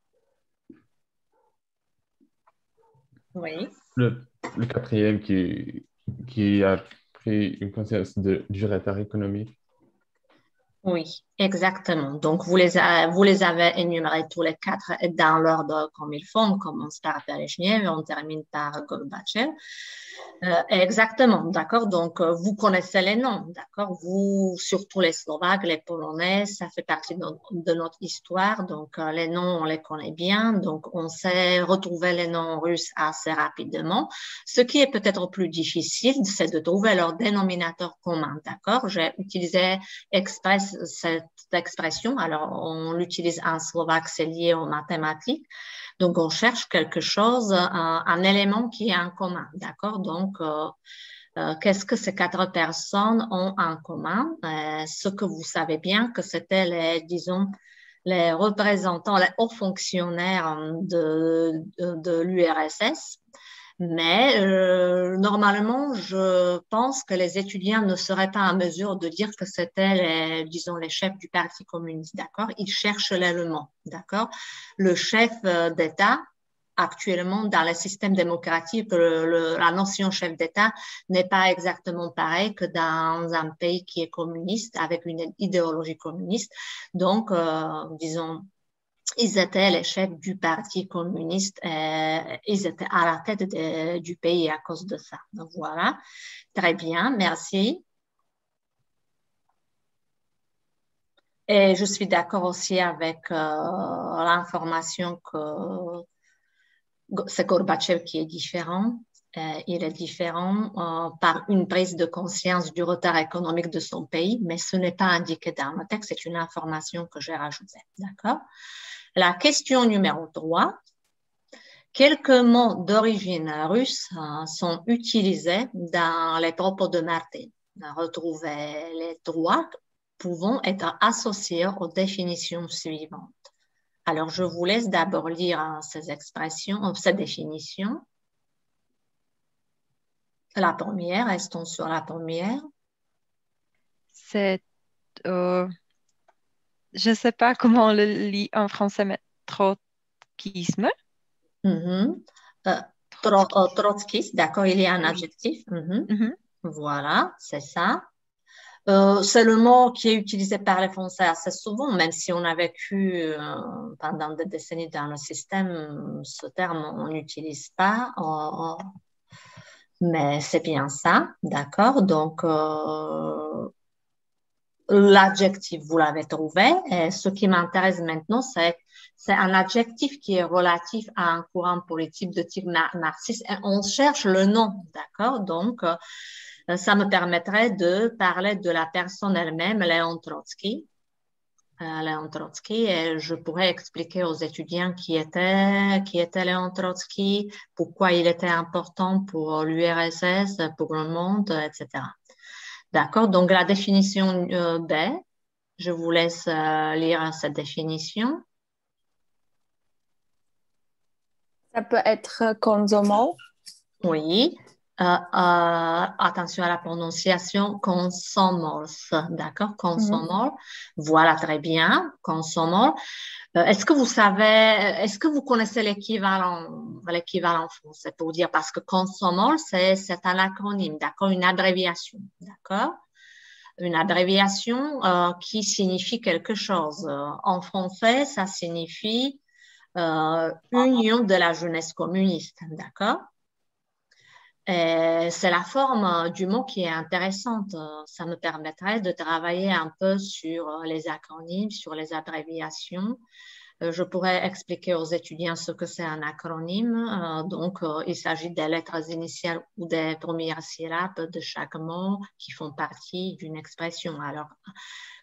Oui. Le, le quatrième qui, qui a pris une conscience de, du retard économique. Oui, exactement. Donc, vous les, vous les avez énumérés tous les quatre dans l'ordre comme ils font. On commence par Berezhnev et on termine par Gorbatchev. Euh, exactement, d'accord? Donc, euh, vous connaissez les noms, d'accord? Vous, surtout les Slovaques, les Polonais, ça fait partie de notre, histoire. Donc, euh, les noms, on les connaît bien. Donc, on sait retrouver les noms russes assez rapidement. Ce qui est peut-être plus difficile, c'est de trouver leur dénominateur commun, d'accord? J'ai utilisé express cette expression. Alors, on l'utilise en slovaque, c'est lié aux mathématiques. Donc, on cherche quelque chose, un, élément qui est en commun, d'accord? Donc, euh, euh, qu'est-ce que ces quatre personnes ont en commun? Euh, Ce que vous savez bien que c'était les, disons, les représentants, les hauts fonctionnaires de, de l'URSS mais euh, normalement, je pense que les étudiants ne seraient pas en mesure de dire que c'était, les, disons, les chefs du Parti communiste, d'accord? Ils cherchent l'élément, d'accord? Le chef euh, d'État, actuellement, dans le système démocratique, la notion chef d'État n'est pas exactement pareille que dans un pays qui est communiste, avec une idéologie communiste. Donc, euh, disons, ils étaient les chefs du Parti communiste, et ils étaient à la tête du pays à cause de ça. Donc voilà, très bien, merci. Et je suis d'accord aussi avec euh, l'information que c'est Gorbatchev qui est différent. Euh, il est différent euh, par une prise de conscience du retard économique de son pays, mais ce n'est pas indiqué dans le texte, c'est une information que j'ai rajoutée. D'accord? La question numéro 3. Quelques mots d'origine russe euh, sont utilisés dans les propos de Martin. Retrouver les droits pouvant être associés aux définitions suivantes. Alors, je vous laisse d'abord lire euh, ces expressions, euh, ces définitions. La première, restons sur la première. C'est je ne sais pas comment on le lit en français, mais trotskisme. Mm trotskiste, d'accord, il y a un adjectif. Mhm. Mhm. Voilà, c'est ça. Euh, c'est le mot qui est utilisé par les Français assez souvent, même si on a vécu pendant des décennies dans le système, ce terme, on n'utilise pas. mais c'est bien ça, d'accord Donc, l'adjectif, vous l'avez trouvé. Et ce qui m'intéresse maintenant, c'est c'est un adjectif qui est relatif à un courant politique de type marxiste. Et on cherche le nom, d'accord? Donc, euh, ça me permettrait de parler de la personne elle-même, Léon Trotsky. Euh, Léon Trotsky, et je pourrais expliquer aux étudiants qui était, qui était Léon Trotsky, pourquoi il était important pour l'URSS, pour le monde, etc. D'accord Donc, la définition euh, B, je vous laisse euh, lire cette définition. Ça peut être consommant. Oui. Euh, attention à la prononciation, consommor, d'accord. Mhm. Voilà, très bien, consommor. Euh, est-ce que vous savez, est-ce que vous connaissez l'équivalent, français pour dire, parce que consommol, c'est, c'est un acronyme, d'accord, une abréviation, d'accord? Une abréviation euh, qui signifie quelque chose. En français, ça signifie Union de la jeunesse communiste, d'accord? C'est la forme du mot qui est intéressante. Ça me permettrait de travailler un peu sur les acronymes, sur les abréviations. Je pourrais expliquer aux étudiants ce que c'est un acronyme. Donc, il s'agit des lettres initiales ou des premières syllabes de chaque mot qui font partie d'une expression. Alors,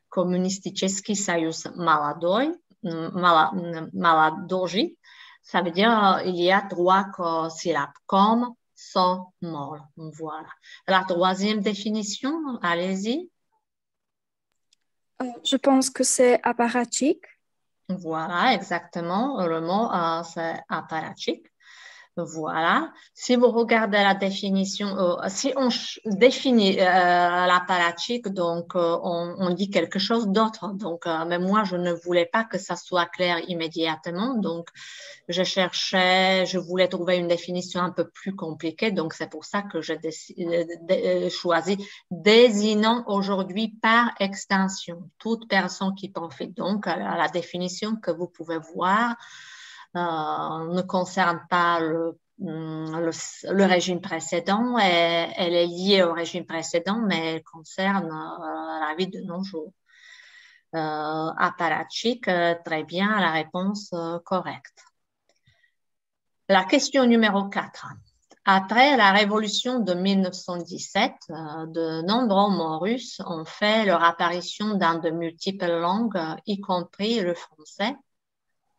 Kommunisticheski Soyuz Maladoy, Maladoji, ça veut dire il y a trois syllabes, comme, so, mol. Voilà. La troisième définition, allez-y. Euh, je pense que c'est apparatchik. Voilà, exactement. Le mot, euh, c'est apparatchik. Voilà. Si vous regardez la définition, euh, si on définit euh, l'apparatchik, donc euh, on, dit quelque chose d'autre. Donc, mais moi, je ne voulais pas que ça soit clair immédiatement. Donc, je cherchais, je voulais trouver une définition un peu plus compliquée. Donc, c'est pour ça que j'ai choisi désignant aujourd'hui par extension toute personne qui profite. Donc, la définition que vous pouvez voir. Euh, ne concerne pas le, le, régime précédent. Et, elle est liée au régime précédent, mais elle concerne euh, la vie de nos jours. Euh, apparatchik, très bien, la réponse correcte. La question numéro 4. Après la révolution de 1917, de nombreux mots russes ont fait leur apparition dans de multiples langues, y compris le français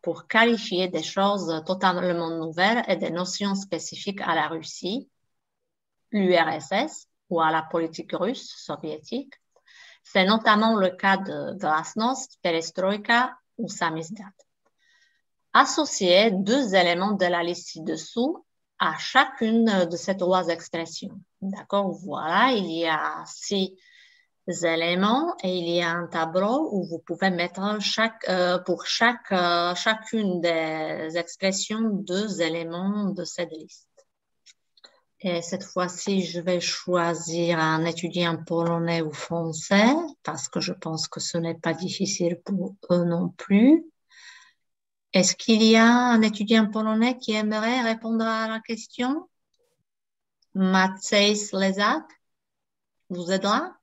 pour qualifier des choses totalement nouvelles et des notions spécifiques à la Russie, l'URSS ou à la politique russe soviétique. C'est notamment le cas de glasnost, perestroïka ou samizdat. Associez deux éléments de la liste ci-dessous à chacune de ces trois expressions. D'accord Voilà, il y a six éléments et il y a un tableau où vous pouvez mettre chaque, euh, pour chaque, euh, chacune des expressions deux éléments de cette liste. Et cette fois-ci, je vais choisir un étudiant polonais ou français parce que je pense que ce n'est pas difficile pour eux non plus. Est-ce qu'il y a un étudiant polonais qui aimerait répondre à la question? Matsej Lezak, vous êtes là?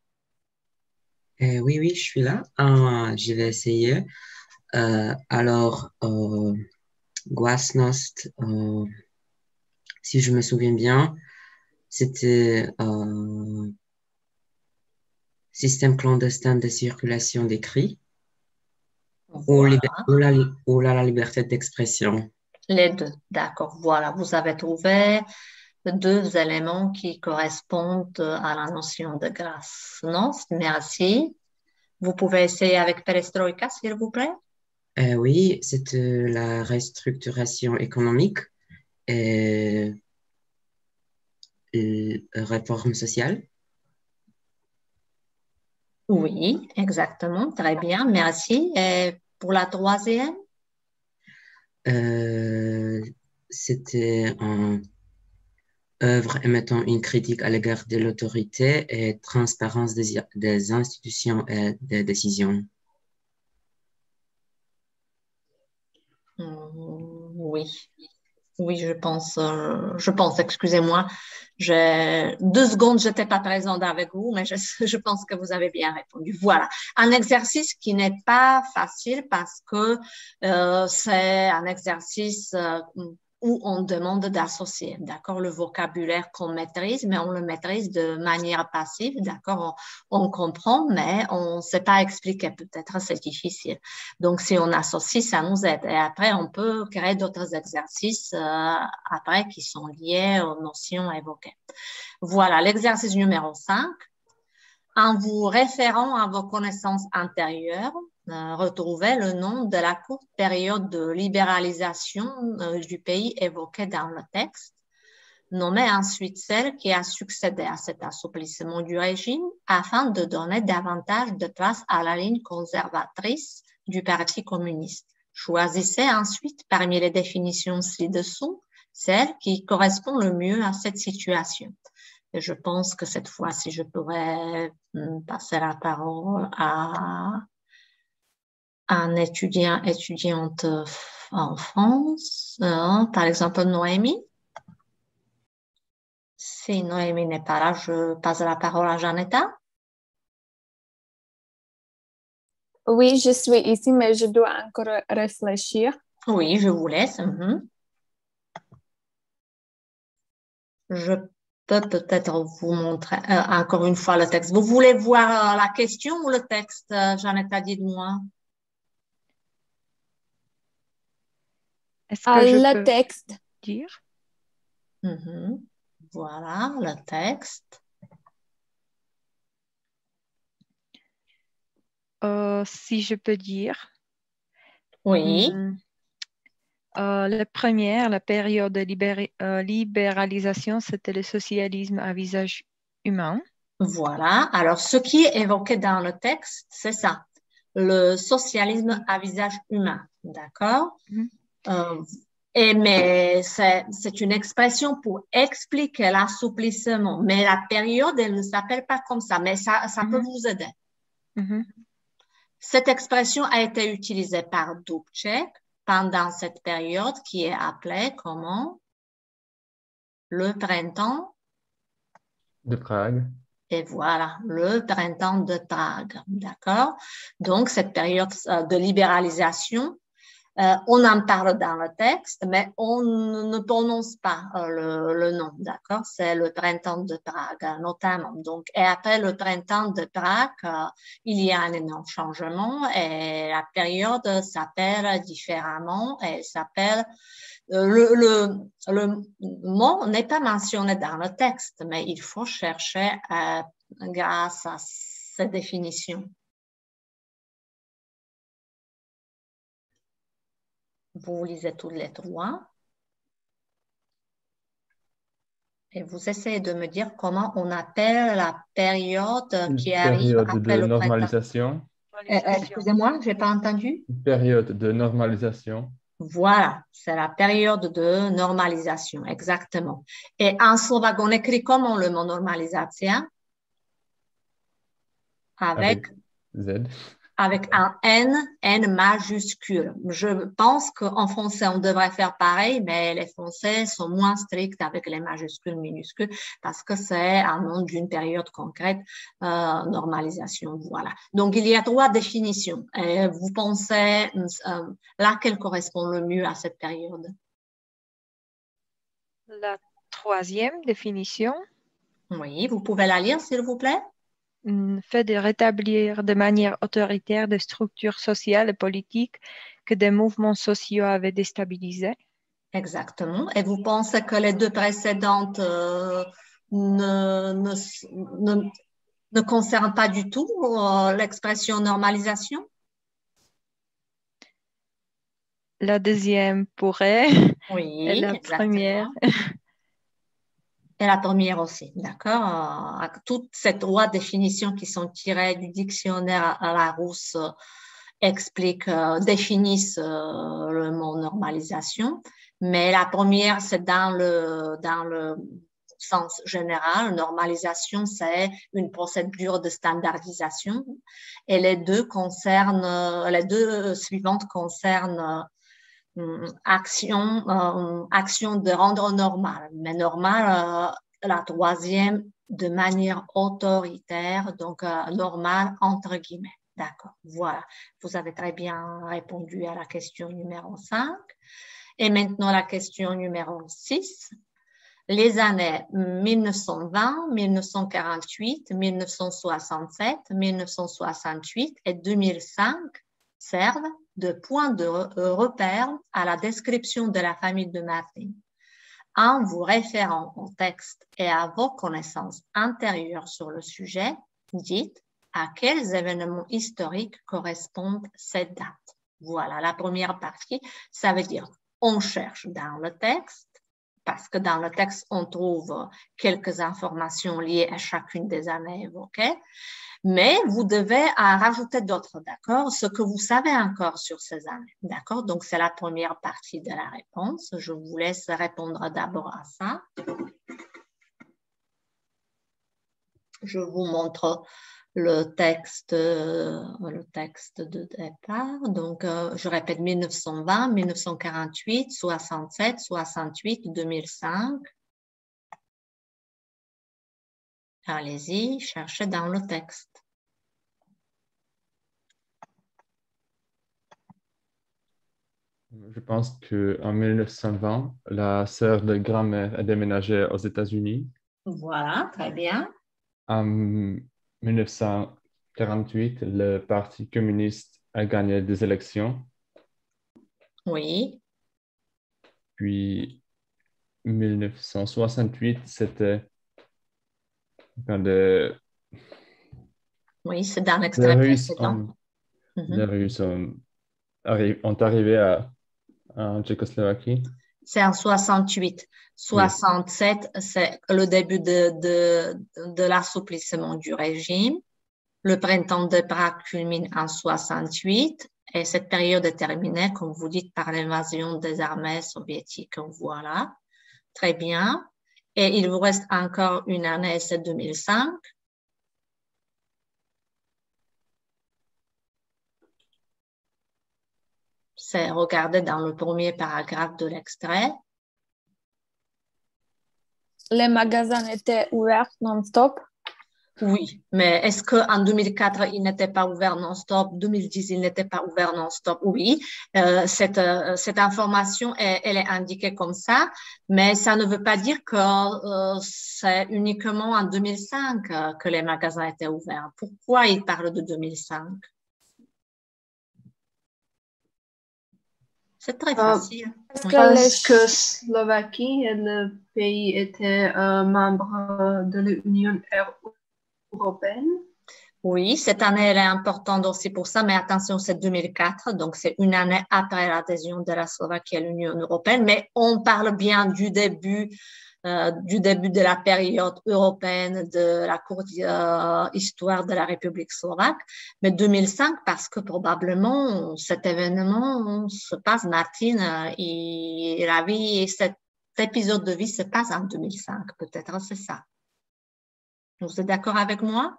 Euh, oui, oui, je suis là. Ah, je vais essayer. Euh, alors, euh, Guasnost, euh, si je me souviens bien, c'était euh, système clandestin de circulation d'écrit ou, la, ou la liberté d'expression. Les deux, d'accord. Voilà, vous avez trouvé deux éléments qui correspondent à la notion de grâce. Non, merci. Vous pouvez essayer avec perestroïka, s'il vous plaît. Euh, oui, c'est euh, la restructuration économique et euh, réforme sociale. Oui, exactement. Très bien, merci. Et pour la troisième? C'était un œuvre émettant une critique à l'égard de l'autorité et transparence des, institutions et des décisions. Hmm, oui, oui, je pense, euh, je pense, excusez-moi. Deux secondes, je n'étais pas présente avec vous, mais je, je, pense que vous avez bien répondu. Voilà, un exercice qui n'est pas facile parce que euh, c'est un exercice euh, où on demande d'associer, d'accord, le vocabulaire qu'on maîtrise, mais on le maîtrise de manière passive, d'accord, on, comprend, mais on ne sait pas expliquer, peut-être c'est difficile. Donc, si on associe, ça nous aide. Et après, on peut créer d'autres exercices euh, après qui sont liés aux notions évoquées. Voilà, l'exercice numéro 5. En vous référant à vos connaissances antérieures, euh, retrouver le nom de la courte période de libéralisation euh, du pays évoquée dans le texte. Nommez ensuite celle qui a succédé à cet assouplissement du régime afin de donner davantage de place à la ligne conservatrice du Parti communiste. Choisissez ensuite parmi les définitions ci-dessous celle qui correspond le mieux à cette situation. Je pense que cette fois-ci, je pourrais hmm, passer la parole à un étudiant, étudiante en France. Euh, par exemple, Noémie? Si Noémie n'est pas là, je passe la parole à Janetta. Oui, je suis ici, mais je dois encore réfléchir. Oui, je vous laisse. Mhm. Je peux peut-être vous montrer euh, encore une fois le texte. Vous voulez voir euh, la question ou le texte, euh, Janetta, dites-moi. Est-ce que je le peux texte. dire? Mhm. Voilà le texte. Euh, Si je peux dire. Oui, Hmm. Euh, la première, la période de euh, libéralisation, c'était le socialisme à visage humain. voilà. Alors, ce qui est évoqué dans le texte, c'est ça. Le socialisme à visage humain. D'accord? Mhm. Euh, et mais c'est c'est une expression pour expliquer l'assouplissement. Mais la période, elle ne s'appelle pas comme ça, mais ça, ça peut Mhm. vous aider. Mhm. Cette expression a été utilisée par Dubček pendant cette période qui est appelée comment? Le printemps. De Prague. Et voilà, le printemps de Prague. D'accord? Donc, cette période euh, de libéralisation, euh, on en parle dans le texte, mais on ne prononce pas euh, le, nom. D'accord? C'est le printemps de Prague, notamment. Donc, et après le printemps de Prague, euh, il y a un énorme changement et la période s'appelle différemment. Elle s'appelle le, mot n'est pas mentionné dans le texte, mais il faut chercher grâce à cette définition. Vous lisez toutes les trois. Et vous essayez de me dire comment on appelle la période Une qui arrive période après de le printemps. normalisation. Euh, euh, Excusez-moi, je n'ai pas entendu. Une période de normalisation. Voilà, c'est la période de normalisation, exactement. Et en slovaque, on écrit comment le mot normalisation? Avec, Z. avec un N, N majuscule. Je pense qu'en français, on devrait faire pareil, mais les Français sont moins stricts avec les majuscules, minuscules, parce que c'est un nom d'une période concrète, euh, normalisation. Voilà. Donc, il y a trois définitions. Et vous pensez euh, laquelle correspond le mieux à cette période? La troisième définition, Oui, vous pouvez la lire, s'il vous plaît? Hmm, fait de rétablir de manière autoritaire des structures sociales et politiques que des mouvements sociaux avaient déstabilisées. Exactement. Et vous pensez que les deux précédentes euh, ne, ne, ne, ne concernent pas du tout euh, l'expression normalisation? La deuxième pourrait, Oui, et la exactement. première, Et la première aussi, d'accord? Euh, Toutes ces trois définitions qui sont tirées du dictionnaire à la rousse euh, expliquent, euh, définissent le mot normalisation. Mais la première, c'est dans le, dans le sens général. Normalisation, c'est une procédure de standardisation. Et les deux concernent, les deux suivantes concernent action, euh, action de rendre normal. Mais normal, euh, la troisième, de manière autoritaire, donc euh, normal entre guillemets. D'accord, voilà. Vous avez très bien répondu à la question numéro 5. Et maintenant la question numéro 6. Les années 1920, 1948, 1967, 1968 et 2005 servent de point de repère à la description de la famille de Martin. En vous référant au texte et à vos connaissances antérieures sur le sujet, dites à quels événements historiques correspondent ces dates. Voilà, la première partie, ça veut dire on cherche dans le texte, parce que dans le texte, on trouve quelques informations liées à chacune des années évoquées, mais vous devez en rajouter d'autres, d'accord? Ce que vous savez encore sur ces années, d'accord? Donc, c'est la première partie de la réponse. Je vous laisse répondre d'abord à ça. Je vous montre le texte, le texte de départ. Donc, je répète 1920, 1948, 67, 68, 2005. Allez-y, cherchez dans le texte. Je pense qu'en 1920, la sœur de grand-mère a déménagé aux États-Unis. Voilà, très bien. En 1948, le Parti communiste a gagné des élections. Oui. Puis 1968, c'était Oui, c'est dans précédent. Les Russes ont, ont arrivé à en Tchécoslovaquie C'est en 68. 67, c'est le début de, de, de l'assouplissement du régime. Le printemps de Prague culmine en 68 et cette période est terminée, comme vous dites, par l'invasion des armées soviétiques. Voilà. Très bien. Et il vous reste encore une année, c'est 2005. C'est regardé dans le premier paragraphe de l'extrait. Les magasins étaient ouverts non-stop? Oui, mais est-ce qu'en 2004, ils n'étaient pas ouverts non-stop? 2010, ils n'étaient pas ouverts non-stop? Oui, euh, cette, euh, cette, information, elle, est indiquée comme ça, mais ça ne veut pas dire que euh, c'est uniquement en 2005 que les magasins étaient ouverts. Pourquoi il parle de 2005 C'est très ah, facile. Parce que Slovaquie, le pays était un membre de l'Union européenne. Oui, cette année, elle est importante aussi pour ça, mais attention, c'est 2004, donc c'est une année après l'adhésion de la Slovaquie à l'Union européenne, mais on parle bien du début euh, du début de la période européenne de la courte euh, histoire de la République slovaque, mais 2005 parce que probablement cet événement se passe, Martine, euh, et la vie, cet épisode de vie se passe en 2005, peut-être, c'est ça. Vous êtes d'accord avec moi?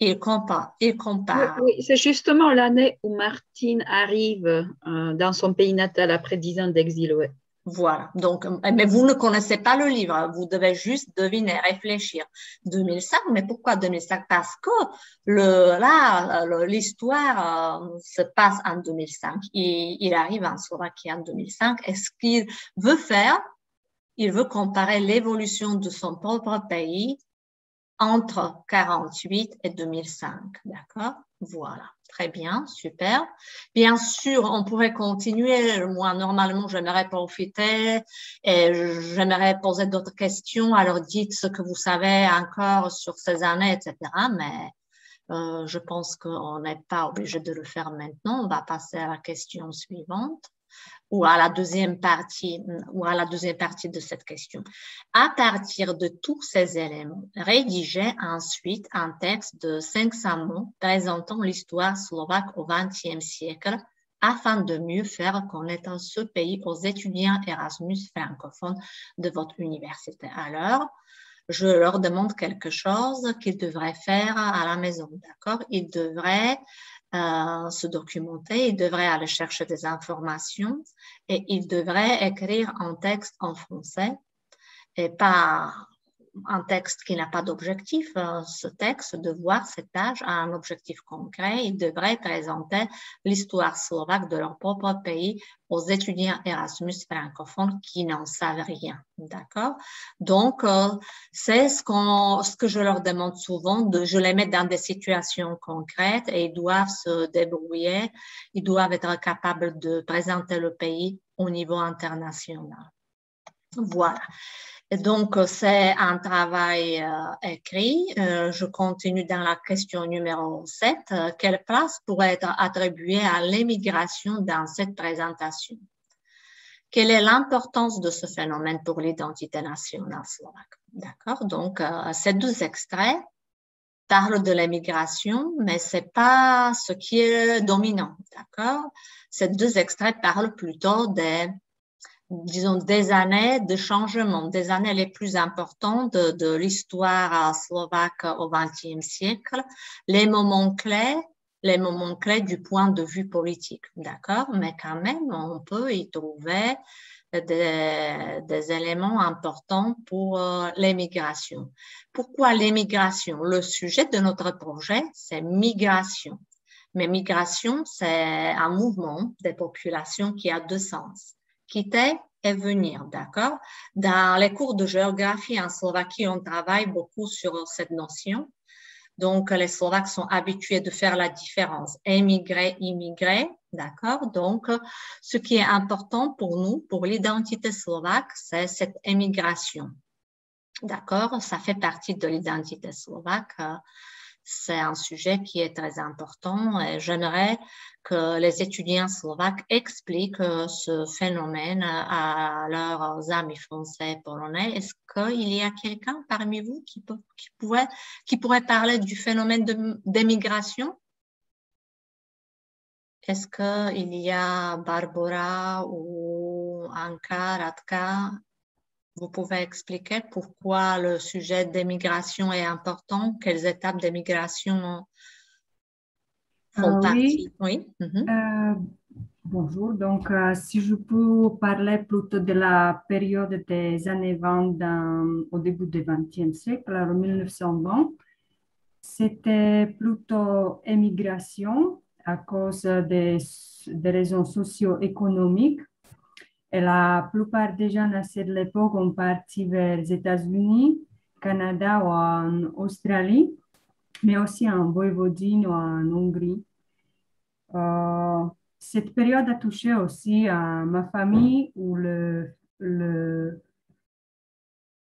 Il compare. Il compare. C'est justement l'année où Martine arrive dans son pays natal après dix ans d'exil. Voilà. Donc, mais vous ne connaissez pas le livre. Vous devez juste deviner, réfléchir. 2005, mais pourquoi 2005 Parce que le, là, l'histoire euh, se passe en 2005. Il, il arrive en Slovaquie en 2005. Est-ce qu'il veut faire Il veut comparer l'évolution de son propre pays entre 48 et 2005. D'accord? Voilà. Très bien, super. Bien sûr, on pourrait continuer. Moi, normalement, j'aimerais profiter et j'aimerais poser d'autres questions. Alors, dites ce que vous savez encore sur ces années, etc. Mais euh, je pense qu'on n'est pas obligé de le faire maintenant. On va passer à la question suivante ou à la deuxième partie ou à la deuxième partie de cette question. À partir de tous ces éléments, rédigez ensuite un texte de 500 mots présentant l'histoire slovaque au XXe siècle afin de mieux faire connaître ce pays aux étudiants Erasmus francophones de votre université. Alors, je leur demande quelque chose qu'ils devraient faire à la maison, d'accord? Ils devraient euh, se documenter, il devrait aller chercher des informations et il devrait écrire un texte en français et pas un texte qui n'a pas d'objectif, euh, ce texte, de voir cette page a un objectif concret. Ils devraient présenter l'histoire slovaque de leur propre pays aux étudiants Erasmus francophones qui n'en savent rien. D'accord? Donc, euh, c'est ce, ce que je leur demande souvent. De, je les mets dans des situations concrètes et ils doivent se débrouiller. Ils doivent être capables de présenter le pays au niveau international. Voilà donc, euh, c'est un travail euh, écrit. Euh, je continue dans la question numéro 7. quelle place pourrait être attribuée à l'immigration dans cette présentation? Quelle est l'importance de ce phénomène pour l'identité nationale slovaque? D'accord? Donc, ces deux extraits parlent de l'immigration, mais c'est pas ce qui est dominant. D'accord? Ces deux extraits parlent plutôt des disons, des années de changement, des années les plus importantes de, l'histoire slovaque au XXe siècle, les moments clés, les moments clés du point de vue politique, d'accord? Mais quand même, on peut y trouver des, des éléments importants pour euh, l'immigration. Pourquoi l'immigration Le sujet de notre projet, c'est migration. Mais migration, c'est un mouvement des populations qui a deux sens quitter et venir, d'accord? Dans les cours de géographie en Slovaquie, on travaille beaucoup sur cette notion. Donc, les Slovaques sont habitués de faire la différence émigré, immigré, d'accord? Donc, ce qui est important pour nous, pour l'identité slovaque, c'est cette émigration. D'accord? Ça fait partie de l'identité slovaque c'est un sujet qui est très important et j'aimerais que les étudiants slovaques expliquent ce phénomène à leurs amis français et polonais. Est-ce qu'il y a quelqu'un parmi vous qui, pourrait, pourrait parler du phénomène d'émigration? Est-ce qu'il y a Barbara ou Anka, Radka? Vous pouvez expliquer pourquoi le sujet d'émigration est important, quelles étapes d'émigration font euh, Oui. Mhm. Euh, bonjour, donc euh, si je peux parler plutôt de la période des années 20 au début du XXe siècle, alors 1920, c'était plutôt émigration à cause des, des raisons socio-économiques et la plupart des gens à cette époque ont parti vers les États-Unis, Canada ou en Australie, mais aussi en Voivodine ou en Hongrie. Euh, cette période a touché aussi à ma famille où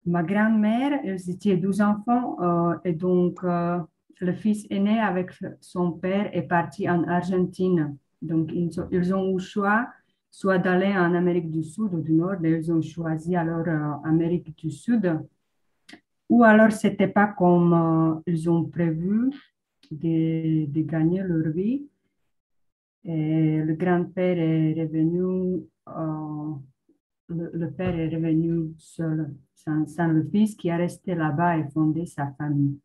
ma grand-mère, ils étaient 12 enfants euh, et donc euh, le fils aîné avec son père est parti en Argentine. Donc ils ont eu le choix soit d'aller en Amérique du Sud ou du Nord, ils ont choisi alors euh, Amérique du Sud, ou alors c'était pas comme euh, ils ont prévu de, gagner leur vie. Et le grand-père est revenu, euh, le, père est revenu seul, sans, le fils qui est resté là-bas et fondé sa famille.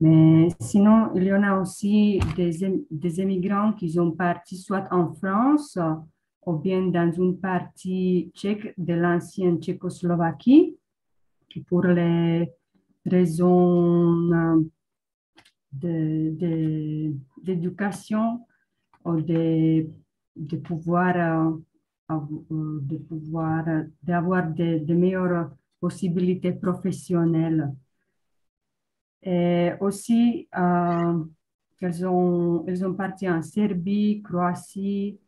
Mais sinon, il y en a aussi des émigrants qui sont partis soit en France, ou bien dans une partie tchèque de l'ancienne Tchécoslovaquie, pour les raisons euh, d'éducation ou de, de pouvoir euh, euh, de pouvoir d'avoir de, de, meilleures possibilités professionnelles. Et aussi, elles, ont, elles ont parti en Serbie, Croatie,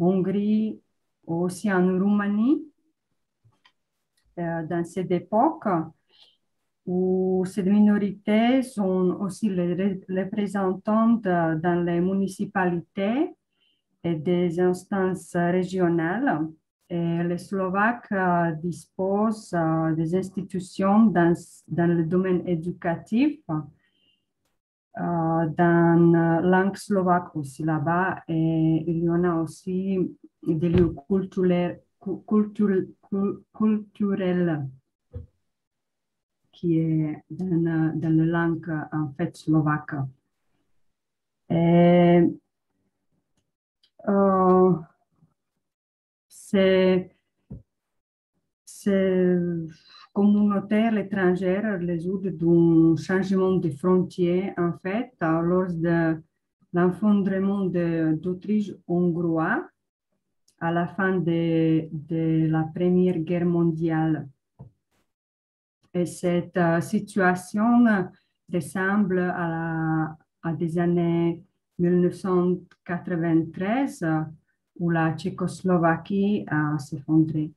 Hongrie, aussi en Roumanie, euh, dans cette époque où ces minorités sont aussi les représentantes dans les municipalités et des instances régionales. Et les Slovaques euh, disposent euh, des institutions dans, dans le domaine éducatif euh, dans la langue slovaque aussi là-bas et il y en a aussi des lieux culturels, culturels qui est dans, dans, la langue en fait slovaque. Et, euh, c'est communautaire étrangère résulte d'un changement de frontières, en fait, lors de l'effondrement d'Autriche hongrois à la fin de, la Première Guerre mondiale. Et cette euh, situation ressemble à, à des années 1993 où la Tchécoslovaquie a s'effondré.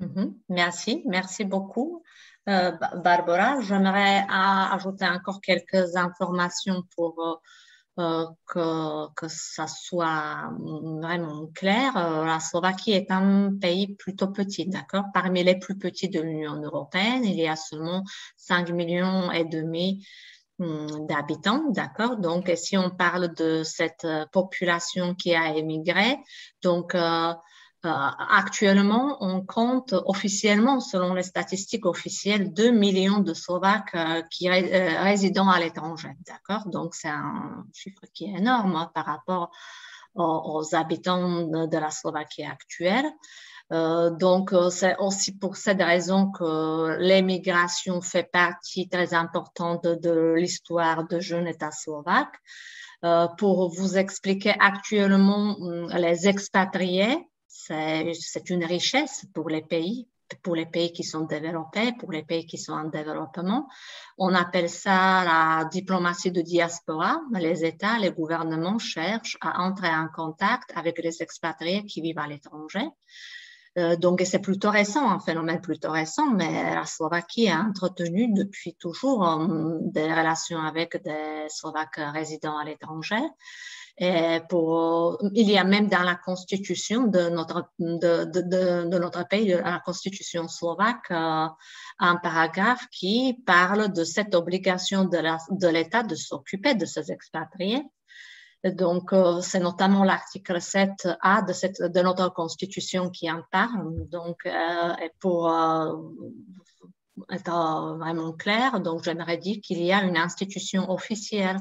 Mhm. Merci, merci beaucoup. Euh, Barbara, j'aimerais ajouter encore quelques informations pour euh, euh, que, ça soit vraiment clair. la Slovaquie est un pays plutôt petit, d'accord? Parmi les plus petits de l'Union européenne, il y a seulement 5 millions et demi hum, d'habitants, d'accord? Donc, si on parle de cette population qui a émigré, donc actuellement, on compte officiellement, selon les statistiques officielles, 2 millions de Slovaques qui résident à l'étranger. D'accord? Donc, c'est un chiffre qui est énorme hein, par rapport aux, habitants de, la Slovaquie actuelle. Euh, donc, euh, c'est aussi pour cette raison que l'émigration fait partie très importante de, l'histoire de jeune État slovaque. Euh, pour vous expliquer actuellement, les expatriés, c'est une richesse pour les pays pour les pays qui sont développés, pour les pays qui sont en développement. On appelle ça la diplomatie de diaspora. Les États, les gouvernements cherchent à entrer en contact avec les expatriés qui vivent à l'étranger. Euh, donc, c'est plutôt récent, un phénomène plutôt récent, mais la Slovaquie a entretenu depuis toujours euh, des relations avec des Slovaques résidant à l'étranger. Pour, il y a même dans la constitution de notre, pays, la constitution slovaque, euh, un paragraphe qui parle de cette obligation de l'État de, s'occuper de ces expatriés. donc, euh, c'est notamment l'article 7A de, notre constitution qui en parle. Donc, euh, pour être vraiment clair, j'aimerais dire qu'il y a une institution officielle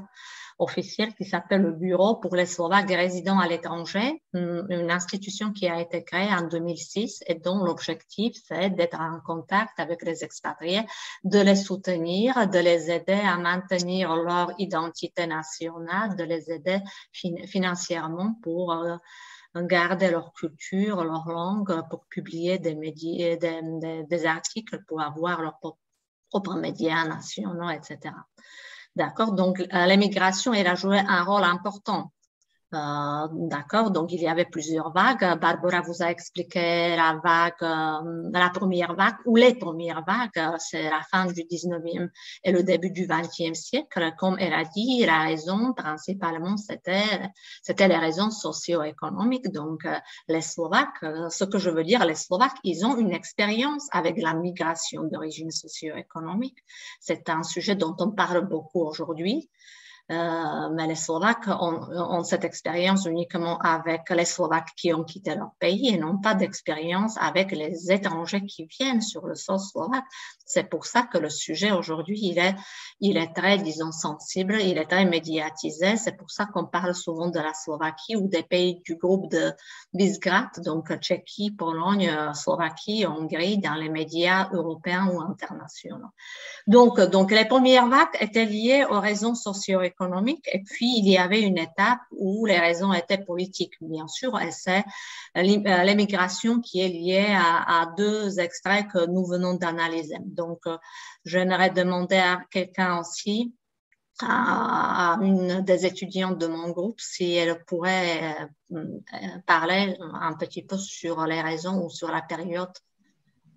officiel qui s'appelle le Bureau pour les Slovaques résidents à l'étranger, une institution qui a été créée en 2006 et dont l'objectif, c'est d'être en contact avec les expatriés, de les soutenir, de les aider à maintenir leur identité nationale, de les aider financièrement pour euh, garder leur culture, leur langue, pour publier des, articles, pour avoir leurs propres médias nationaux, etc. D'accord? Donc, euh, l'immigration, elle a joué un rôle important d'accord, donc il y avait plusieurs vagues. Barbara vous a expliqué la vague, euh, la première vague ou les premières vagues, c'est la fin du 19e et le début du 20e siècle. Comme elle a dit, la raison principalement, c'était, c'était les raisons socio-économiques. Donc, euh, les Slovaques, ce que je veux dire, les Slovaques, ils ont une expérience avec la migration d'origine socio-économique. C'est un sujet dont on parle beaucoup aujourd'hui. Euh, mais les Slovaques ont, cette expérience uniquement avec les Slovaques qui ont quitté leur pays et n'ont pas d'expérience avec les étrangers qui viennent sur le sol slovaque. C'est pour ça que le sujet aujourd'hui, il est, il est très, disons, sensible, il est très médiatisé. C'est pour ça qu'on parle souvent de la Slovaquie ou des pays du groupe de Visegrad, donc Tchéquie, Pologne, Slovaquie, Hongrie, dans les médias européens ou internationaux. Donc, donc les premières vagues étaient liées aux raisons socio-économiques Et puis, il y avait une étape où les raisons étaient politiques, bien sûr, et c'est euh, l'immigration qui est liée à, deux extraits que nous venons d'analyser. Donc, euh, j'aimerais demander à quelqu'un aussi, à une des étudiantes de mon groupe, si elle pourrait euh, parler un petit peu sur les raisons ou sur la période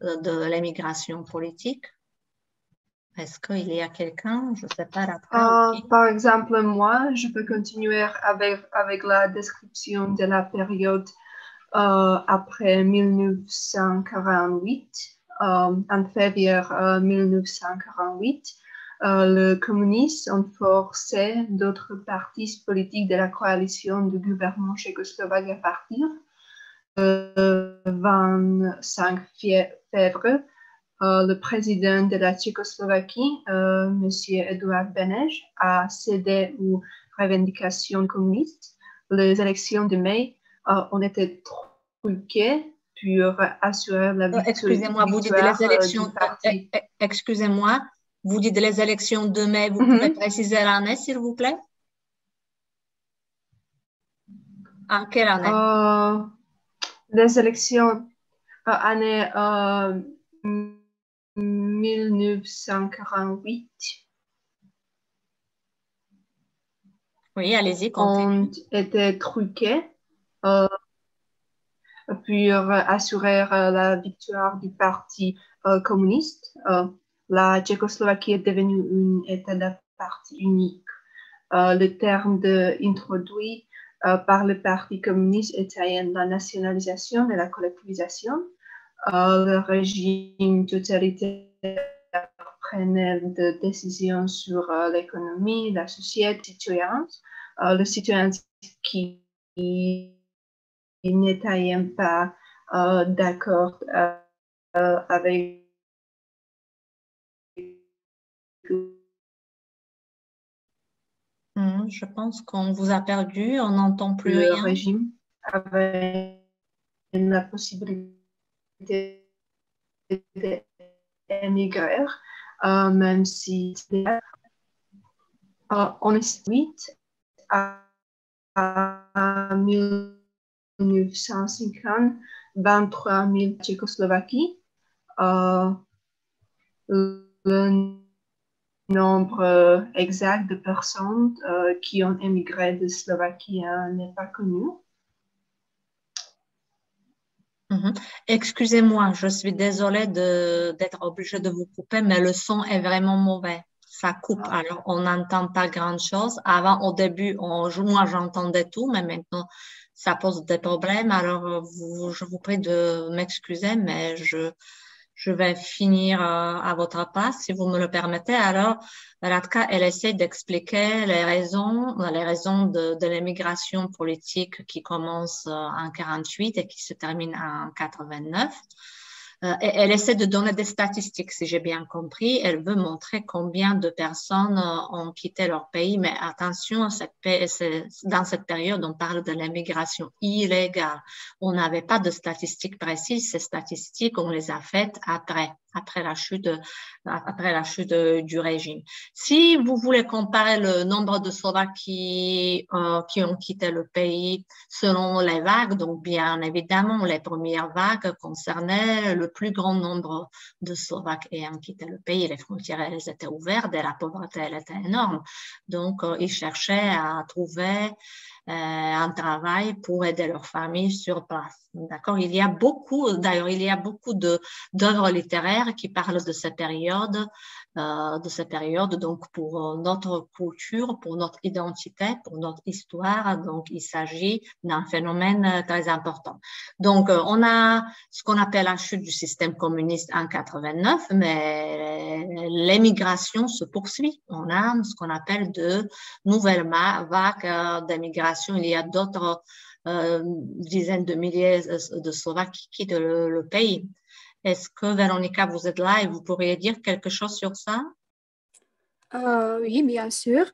de l'immigration politique. Est-ce qu'il y a quelqu'un, je ne sais pas, euh, Par exemple, moi, je peux continuer avec, avec la description de la période euh, après 1948. Euh, en février 1948, le communisme ont forcé d'autres partis politiques de la coalition du gouvernement tchécoslovaque à partir le 25 février euh, le président de la Tchécoslovaquie, euh, M. Eduard Beneš, a cédé aux revendications communistes. Les élections de mai euh, ont été truquées pour assurer la victoire. Excusez-moi, vous dites les élections. Excusez-moi, vous dites les élections de mai. Vous pouvez mhm. préciser l'année, s'il vous plaît? En quelle année? Les élections année 1948. Oui, allez-y, Ont été truqués euh, pour assurer euh, la victoire du Parti euh, communiste. Euh, la Tchécoslovaquie est devenue une État de parti unique. le terme de, introduit par le Parti communiste italien, la nationalisation et la collectivisation, le régime totalitaire prenait des décisions sur euh, l'économie, la société, citoyens. Euh, le citoyen qui n'étaient pas d'accord avec hmm, je pense qu'on vous a perdu, on n'entend plus le rien. régime avait la possibilité d'émigrer, euh, même si euh, on est 8 à, à 1950, 23 000 Tchécoslovaquie. Euh, le nombre exact de personnes euh, qui ont émigré de Slovaquie euh, n'est pas connu. Mhm. Excusez-moi, je suis désolée d'être obligée de vous couper, mais le son est vraiment mauvais. Ça coupe, Ah. alors on n'entend pas grand-chose. Avant, au début, on, moi j'entendais tout, mais maintenant ça pose des problèmes. Alors, vous- je vous prie de m'excuser, mais je, je vais finir euh, à votre place, si vous me le permettez. Alors, Radka, elle essaie d'expliquer les raisons, les raisons de, de l'immigration politique qui commence euh, en 48 et qui se termine en 89. Euh, elle essaie de donner des statistiques, si j'ai bien compris. Elle veut montrer combien de personnes euh, ont quitté leur pays. Mais attention, dans cette période, on parle de l'immigration illégale. On n'avait pas de statistiques précises. Ces statistiques, on les a faites après, après la chute, après la chute du régime. Si vous voulez comparer le nombre de Slovaques qui, euh, qui ont quitté le pays selon les vagues, donc bien évidemment, les premières vagues concernaient le plus grand nombre de Slovaques ayant quitté le pays. Les frontières, elles étaient ouvertes et la pauvreté, elle était énorme. Donc, euh, ils cherchaient à trouver euh, un travail pour aider leur famille sur place. D'accord? Il y a beaucoup, d'ailleurs, il y a beaucoup d'œuvres littéraires qui parlent de cette période, de cette période, donc pour euh, notre culture, pour notre identité, pour notre histoire. Donc, il s'agit d'un phénomène euh, très important. Donc, euh, on a ce qu'on appelle la chute du système communiste en 89, mais l'émigration se poursuit. On a ce qu'on appelle de nouvelles vagues euh, d'émigration. Il y a d'autres euh, dizaines de milliers de Slovaques qui quittent le pays. Est-ce que, Véronica, vous êtes là et vous pourriez dire quelque chose sur ça? Euh, oui, bien sûr.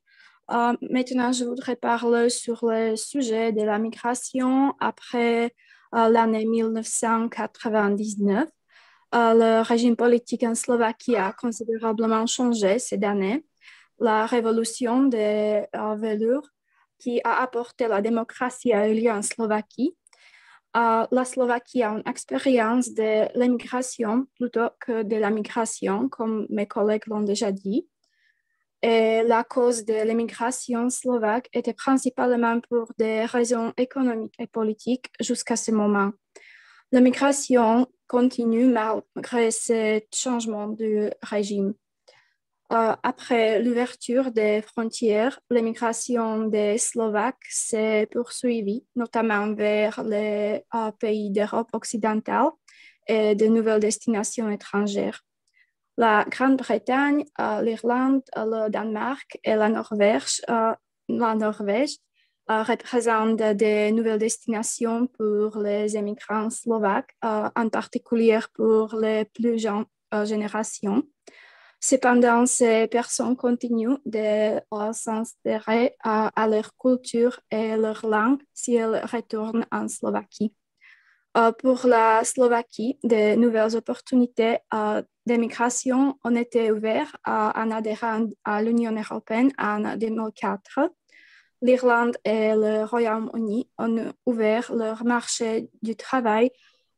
Euh, maintenant, je voudrais parler sur le sujet de la migration après euh, l'année 1999. Euh, le régime politique en Slovaquie a considérablement changé cette année. La révolution des velours qui a apporté la démocratie a eu lieu en Slovaquie. La Slovaquie a une expérience de l'immigration plutôt que de la migration, comme mes collègues l'ont déjà dit. Et la cause de l'immigration slovaque était principalement pour des raisons économiques et politiques jusqu'à ce moment. L'immigration continue malgré ce changement du régime. Euh, après l'ouverture des frontières, l'immigration des Slovaques s'est poursuivie, notamment vers les euh, pays d'Europe occidentale et de nouvelles destinations étrangères. La Grande-Bretagne, euh, l'Irlande, le Danemark et la Norvège, la Norvège représentent des nouvelles destinations pour les immigrants slovaques, en particulier pour les plus jeunes générations. Cependant, ces personnes continuent de s'inspirer à, leur culture et leur langue si elles retournent en Slovaquie. Euh, pour la Slovaquie, de nouvelles opportunités euh, d'immigration ont été ouvertes en adhérant à l'Union européenne en 2004. L'Irlande et le Royaume-Uni ont ouvert leur marché du travail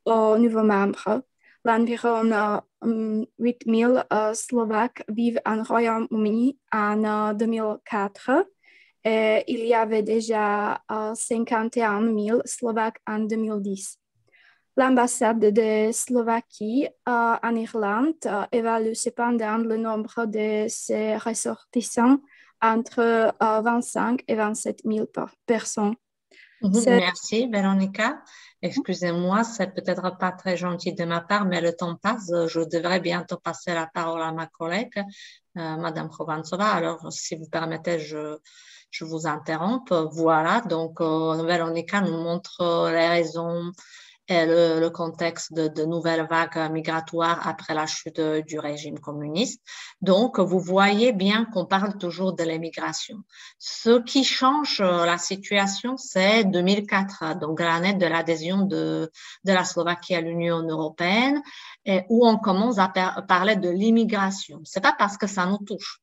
aux nouveaux membres. Environ 8000 Slovaques vivent en Royaume-Uni en 2004 et il y avait déjà 51 000 Slovaques en 2010. L'ambassade de Slovaquie euh, en Irlande euh, évalue cependant le nombre de ses ressortissants entre euh, 25 et 27 000 personnes. Mhm, merci, Véronica. Excusez-moi, c'est peut-être pas très gentil de ma part, mais le temps passe. Je devrais bientôt passer la parole à ma collègue, euh, Madame Khovantsova. Alors, si vous permettez, je, je vous interromps. Voilà, donc euh, Véronica nous montre les raisons et le, contexte de, nouvelles vagues migratoires après la chute du régime communiste. Donc, vous voyez bien qu'on parle toujours de l'immigration. Ce qui change la situation, c'est 2004, donc l'année de l'adhésion de, de la Slovaquie à l'Union européenne, où on commence à parler de l'immigration. C'est pas parce que ça nous touche.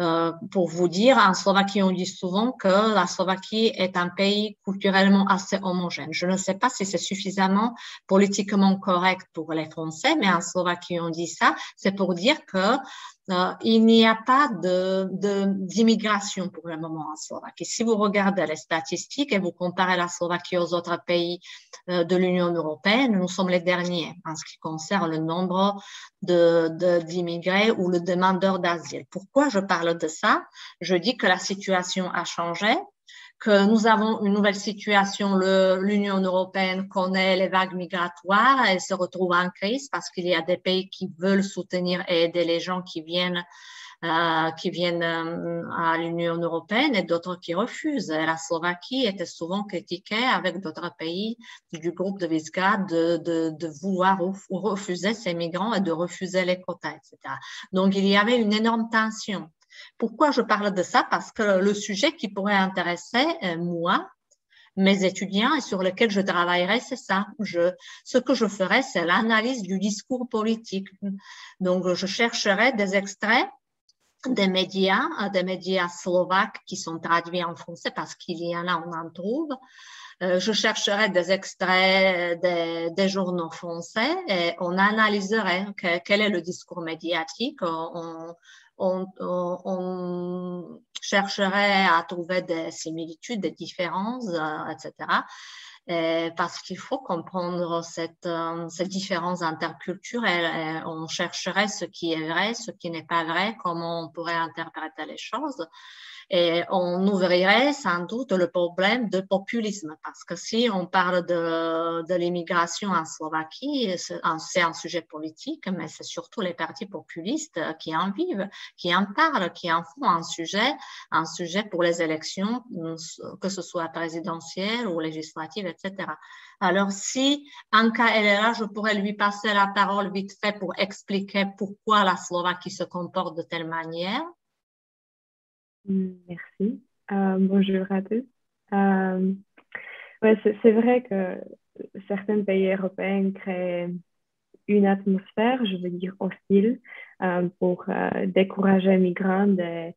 Euh, pour vous dire, en Slovaquie, on dit souvent que la Slovaquie est un pays culturellement assez homogène. Je ne sais pas si c'est suffisamment politiquement correct pour les Français, mais en Slovaquie, on dit ça. C'est pour dire que euh, il n'y a pas d'immigration de, pour le moment en Slovaquie. Si vous regardez les statistiques et vous comparez la Slovaquie aux autres pays euh, de l'Union européenne, nous sommes les derniers en ce qui concerne le nombre d'immigrés ou le demandeur d'asile. Pourquoi je parle de ça? Je dis que la situation a changé que nous avons une nouvelle situation. L'Union européenne connaît les vagues migratoires. Elle se retrouve en crise parce qu'il y a des pays qui veulent soutenir et aider les gens qui viennent, euh, qui viennent euh, à l'Union européenne et d'autres qui refusent. la Slovaquie était souvent critiquée avec d'autres pays du groupe de Visegrad de, de, de, vouloir refuser ces migrants et de refuser les quotas, etc. Donc, il y avait une énorme tension. Pourquoi je parle de ça? Parce que le sujet qui pourrait intéresser euh, moi, mes étudiants et sur lequel je travaillerai, c'est ça. Ce que je ferai, c'est l'analyse du discours politique. Donc, je chercherai des extraits des médias, euh, des médias slovaques qui sont traduits en français parce qu'il y en a, on en trouve. Euh, je chercherai des extraits des, journaux français et on analyserait quel est le discours médiatique. On, chercherait à trouver des similitudes, des différences, euh, etc. parce qu'il faut comprendre cette, euh, cette différence interculturelle. on chercherait ce qui est vrai, ce qui n'est pas vrai, comment on pourrait interpréter les choses. Et on ouvrirait sans doute le problème de populisme, parce que si on parle de, de l'immigration en Slovaquie, c'est un, sujet politique, mais c'est surtout les partis populistes qui en vivent, qui en parlent, qui en font un sujet, un sujet pour les élections, que ce soit présidentielles ou législatives, etc. Alors, si Anka est là, je pourrais lui passer la parole vite fait pour expliquer pourquoi la Slovaquie se comporte de telle manière. Merci. Euh, bonjour à tous. Euh, ouais, c'est vrai que certains pays européens créent une atmosphère, je veux dire hostile, euh, pour décourager les migrants des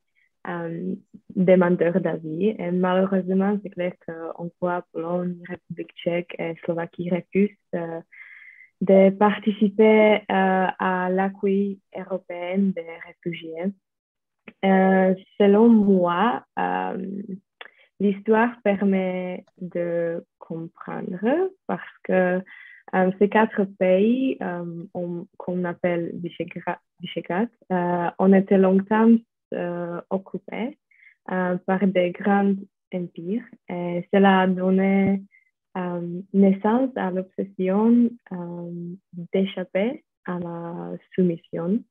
demandeurs d'asile. Et malheureusement, c'est clair qu'on voit Pologne, République tchèque et Slovaquie refusent de participer à l'accueil européen des réfugiés. Euh, selon moi, euh, l'histoire permet de comprendre parce que euh, ces quatre pays qu'on appelle Visegrad ont été longtemps occupés par des grands empires et cela a donné naissance à l'obsession d'échapper à la soumission.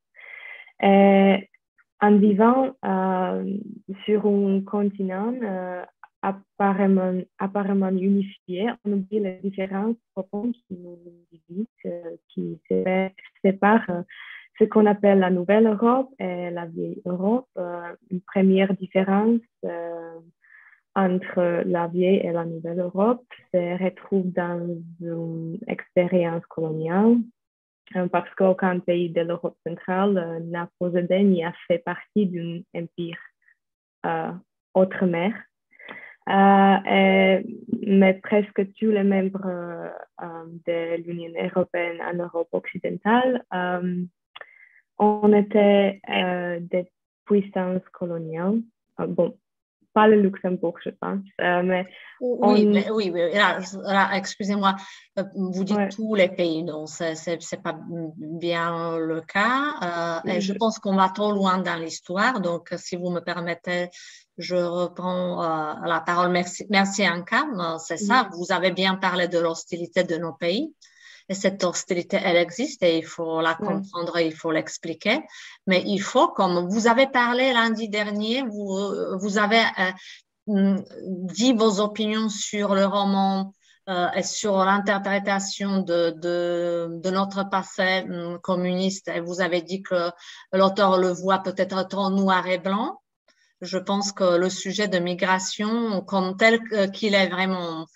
En vivant euh, sur un continent euh, apparemment, unifié, on oublie les différences profondes qui nous divisent, euh, qui séparent ce qu'on appelle la Nouvelle Europe et la Vieille Europe. une première différence entre la Vieille et la Nouvelle Europe se retrouve dans une expérience coloniale parce qu'aucun pays de l'Europe centrale euh, n'a possédé ni a fait partie d'un empire euh, outre-mer. mais presque tous les membres de l'Union européenne en Europe occidentale ont été des puissances coloniales. bon, pas le Luxembourg, je pense. Euh, mais oui, oui, excusez-moi, euh, vous dites tous les pays, donc ce n'est pas bien le cas. Euh, et je pense qu'on va trop loin dans l'histoire, donc si vous me permettez, je reprends la parole. Merci, merci Anka, c'est ça, vous avez bien parlé de l'hostilité de nos pays. Et cette hostilité, elle existe et il faut la comprendre, il faut l'expliquer. Mais il faut, comme vous avez parlé lundi dernier, vous, vous avez euh, mm, dit vos opinions sur le roman euh, et sur l'interprétation de, de, de, notre passé hum, communiste. Et vous avez dit que l'auteur le voit peut-être trop noir et blanc. Je pense que le sujet de migration, comme tel qu'il est vraiment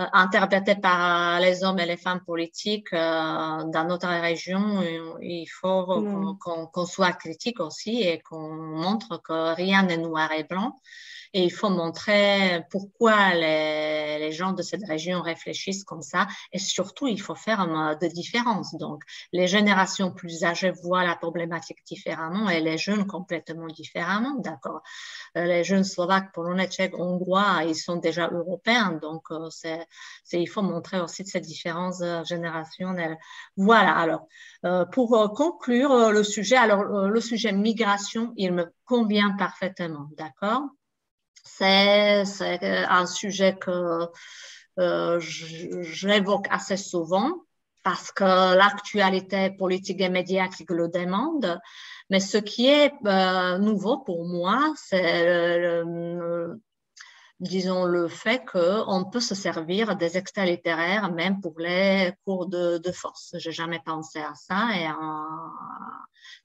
euh, interprété par les hommes et les femmes politiques euh, dans notre région, il faut qu'on soit critique aussi et qu'on montre que rien n'est noir et blanc et il faut montrer pourquoi les, les, gens de cette région réfléchissent comme ça. Et surtout, il faut faire de différence. Donc, les générations plus âgées voient la problématique différemment et les jeunes complètement différemment. D'accord. Euh, les jeunes slovaques, polonais, tchèques, hongrois, ils sont déjà européens. Donc, euh, c'est, il faut montrer aussi cette différence euh, générationnelle. Voilà. Alors, pour conclure le sujet, alors le sujet migration, il me convient parfaitement. D'accord c'est un sujet que euh, j'évoque assez souvent parce que l'actualité politique et médiatique le demande. Mais ce qui est euh, nouveau pour moi, c'est disons le fait qu'on peut se servir des extraits littéraires même pour les cours de, de force. J'ai jamais pensé à ça et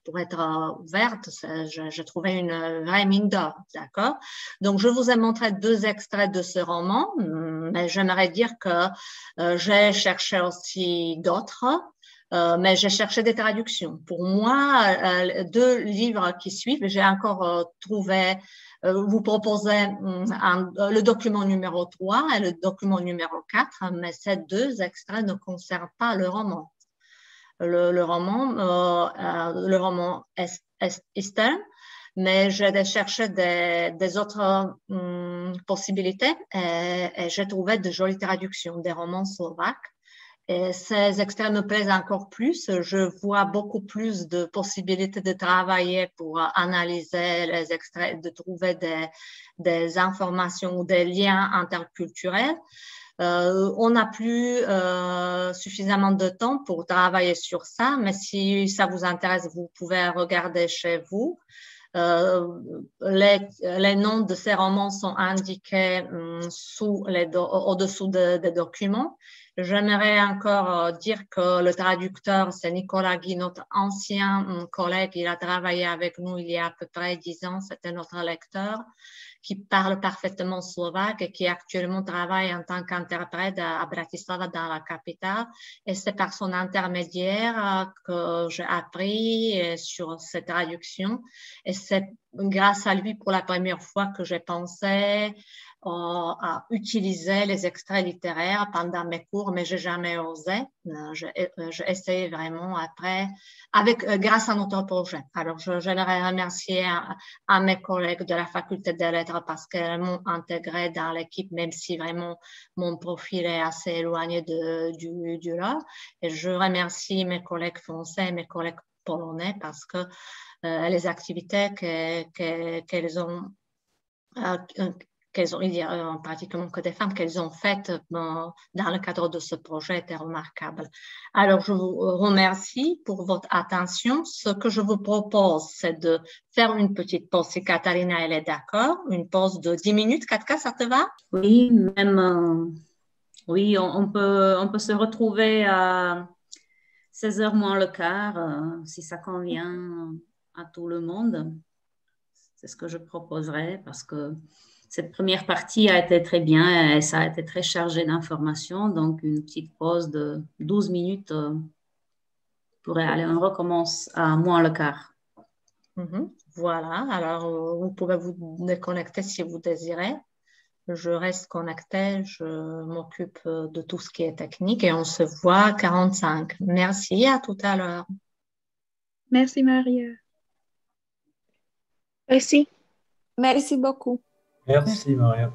pour être ouverte, j'ai trouvé une vraie mine d'or, d'accord? Donc, je vous ai montré deux extraits de ce roman, mais j'aimerais dire que euh, j'ai cherché aussi d'autres. Euh, mais j'ai cherché des traductions. Pour moi, euh, deux livres qui suivent, j'ai encore trouvé vous proposez hum, le document numéro 3 et le document numéro 4, mais ces deux extraits ne concernent pas le roman. Le, roman, euh, euh, le roman est, Eastern, mais j'ai cherché des, autres hum, possibilités et j'ai trouvé de jolies traductions des romans slovaques et ces extraits me plaisent encore plus. Je vois beaucoup plus de possibilités de travailler pour analyser les extraits, de trouver des, informations ou des liens interculturels. Euh, on n'a plus euh, suffisamment de temps pour travailler sur ça, mais si ça vous intéresse, vous pouvez regarder chez vous. Euh, les, les, noms de ces romans sont indiqués hum, sous les au-dessous des documents. J'aimerais encore euh, dire que le traducteur, c'est Nicolas Guy, notre ancien hum, collègue. Il a travaillé avec nous il y a à peu près dix ans. C'était notre lecteur qui parle parfaitement slovaque et qui actuellement travaille en tant qu'interprète à Bratislava dans la capitale. Et c'est par son intermédiaire euh, que j'ai appris euh, sur cette traduction. Et c'est grâce à lui pour la première fois que j'ai pensé à utiliser les extraits littéraires pendant mes cours, mais j'ai jamais osé. Euh, j'ai essayé vraiment après, avec, euh, grâce à notre projet. Alors, je, j'aimerais remercier à, mes collègues de la faculté des lettres parce qu'elles m'ont intégré dans l'équipe, même si vraiment mon profil est assez éloigné de, du, du là. Et je remercie mes collègues français mes collègues polonais parce que euh, les activités qu'elles ont qu'elles ont, y a euh, pratiquement que des femmes qu'elles ont faites dans, dans, le cadre de ce projet était remarquable. Alors, je vous remercie pour votre attention. Ce que je vous propose, c'est de faire une petite pause si Katharina, elle est d'accord. Une pause de 10 minutes. Katka, ça te va? Oui, même, euh, oui, on, peut, on peut se retrouver à 16h moins le quart, euh, si ça convient à tout le monde. C'est ce que je proposerais parce que cette première partie a été très bien et ça a été très chargé d'informations. Donc, une petite pause de 12 minutes euh, pourrait aller. On recommence à moins le quart. Mhm. Voilà. Alors, euh, vous pouvez vous déconnecter si vous désirez. Je reste connectée. Je m'occupe euh, de tout ce qui est technique et on se voit à 45. Merci. À tout à l'heure. Merci, Maria. Merci. Merci beaucoup. Merci Maria.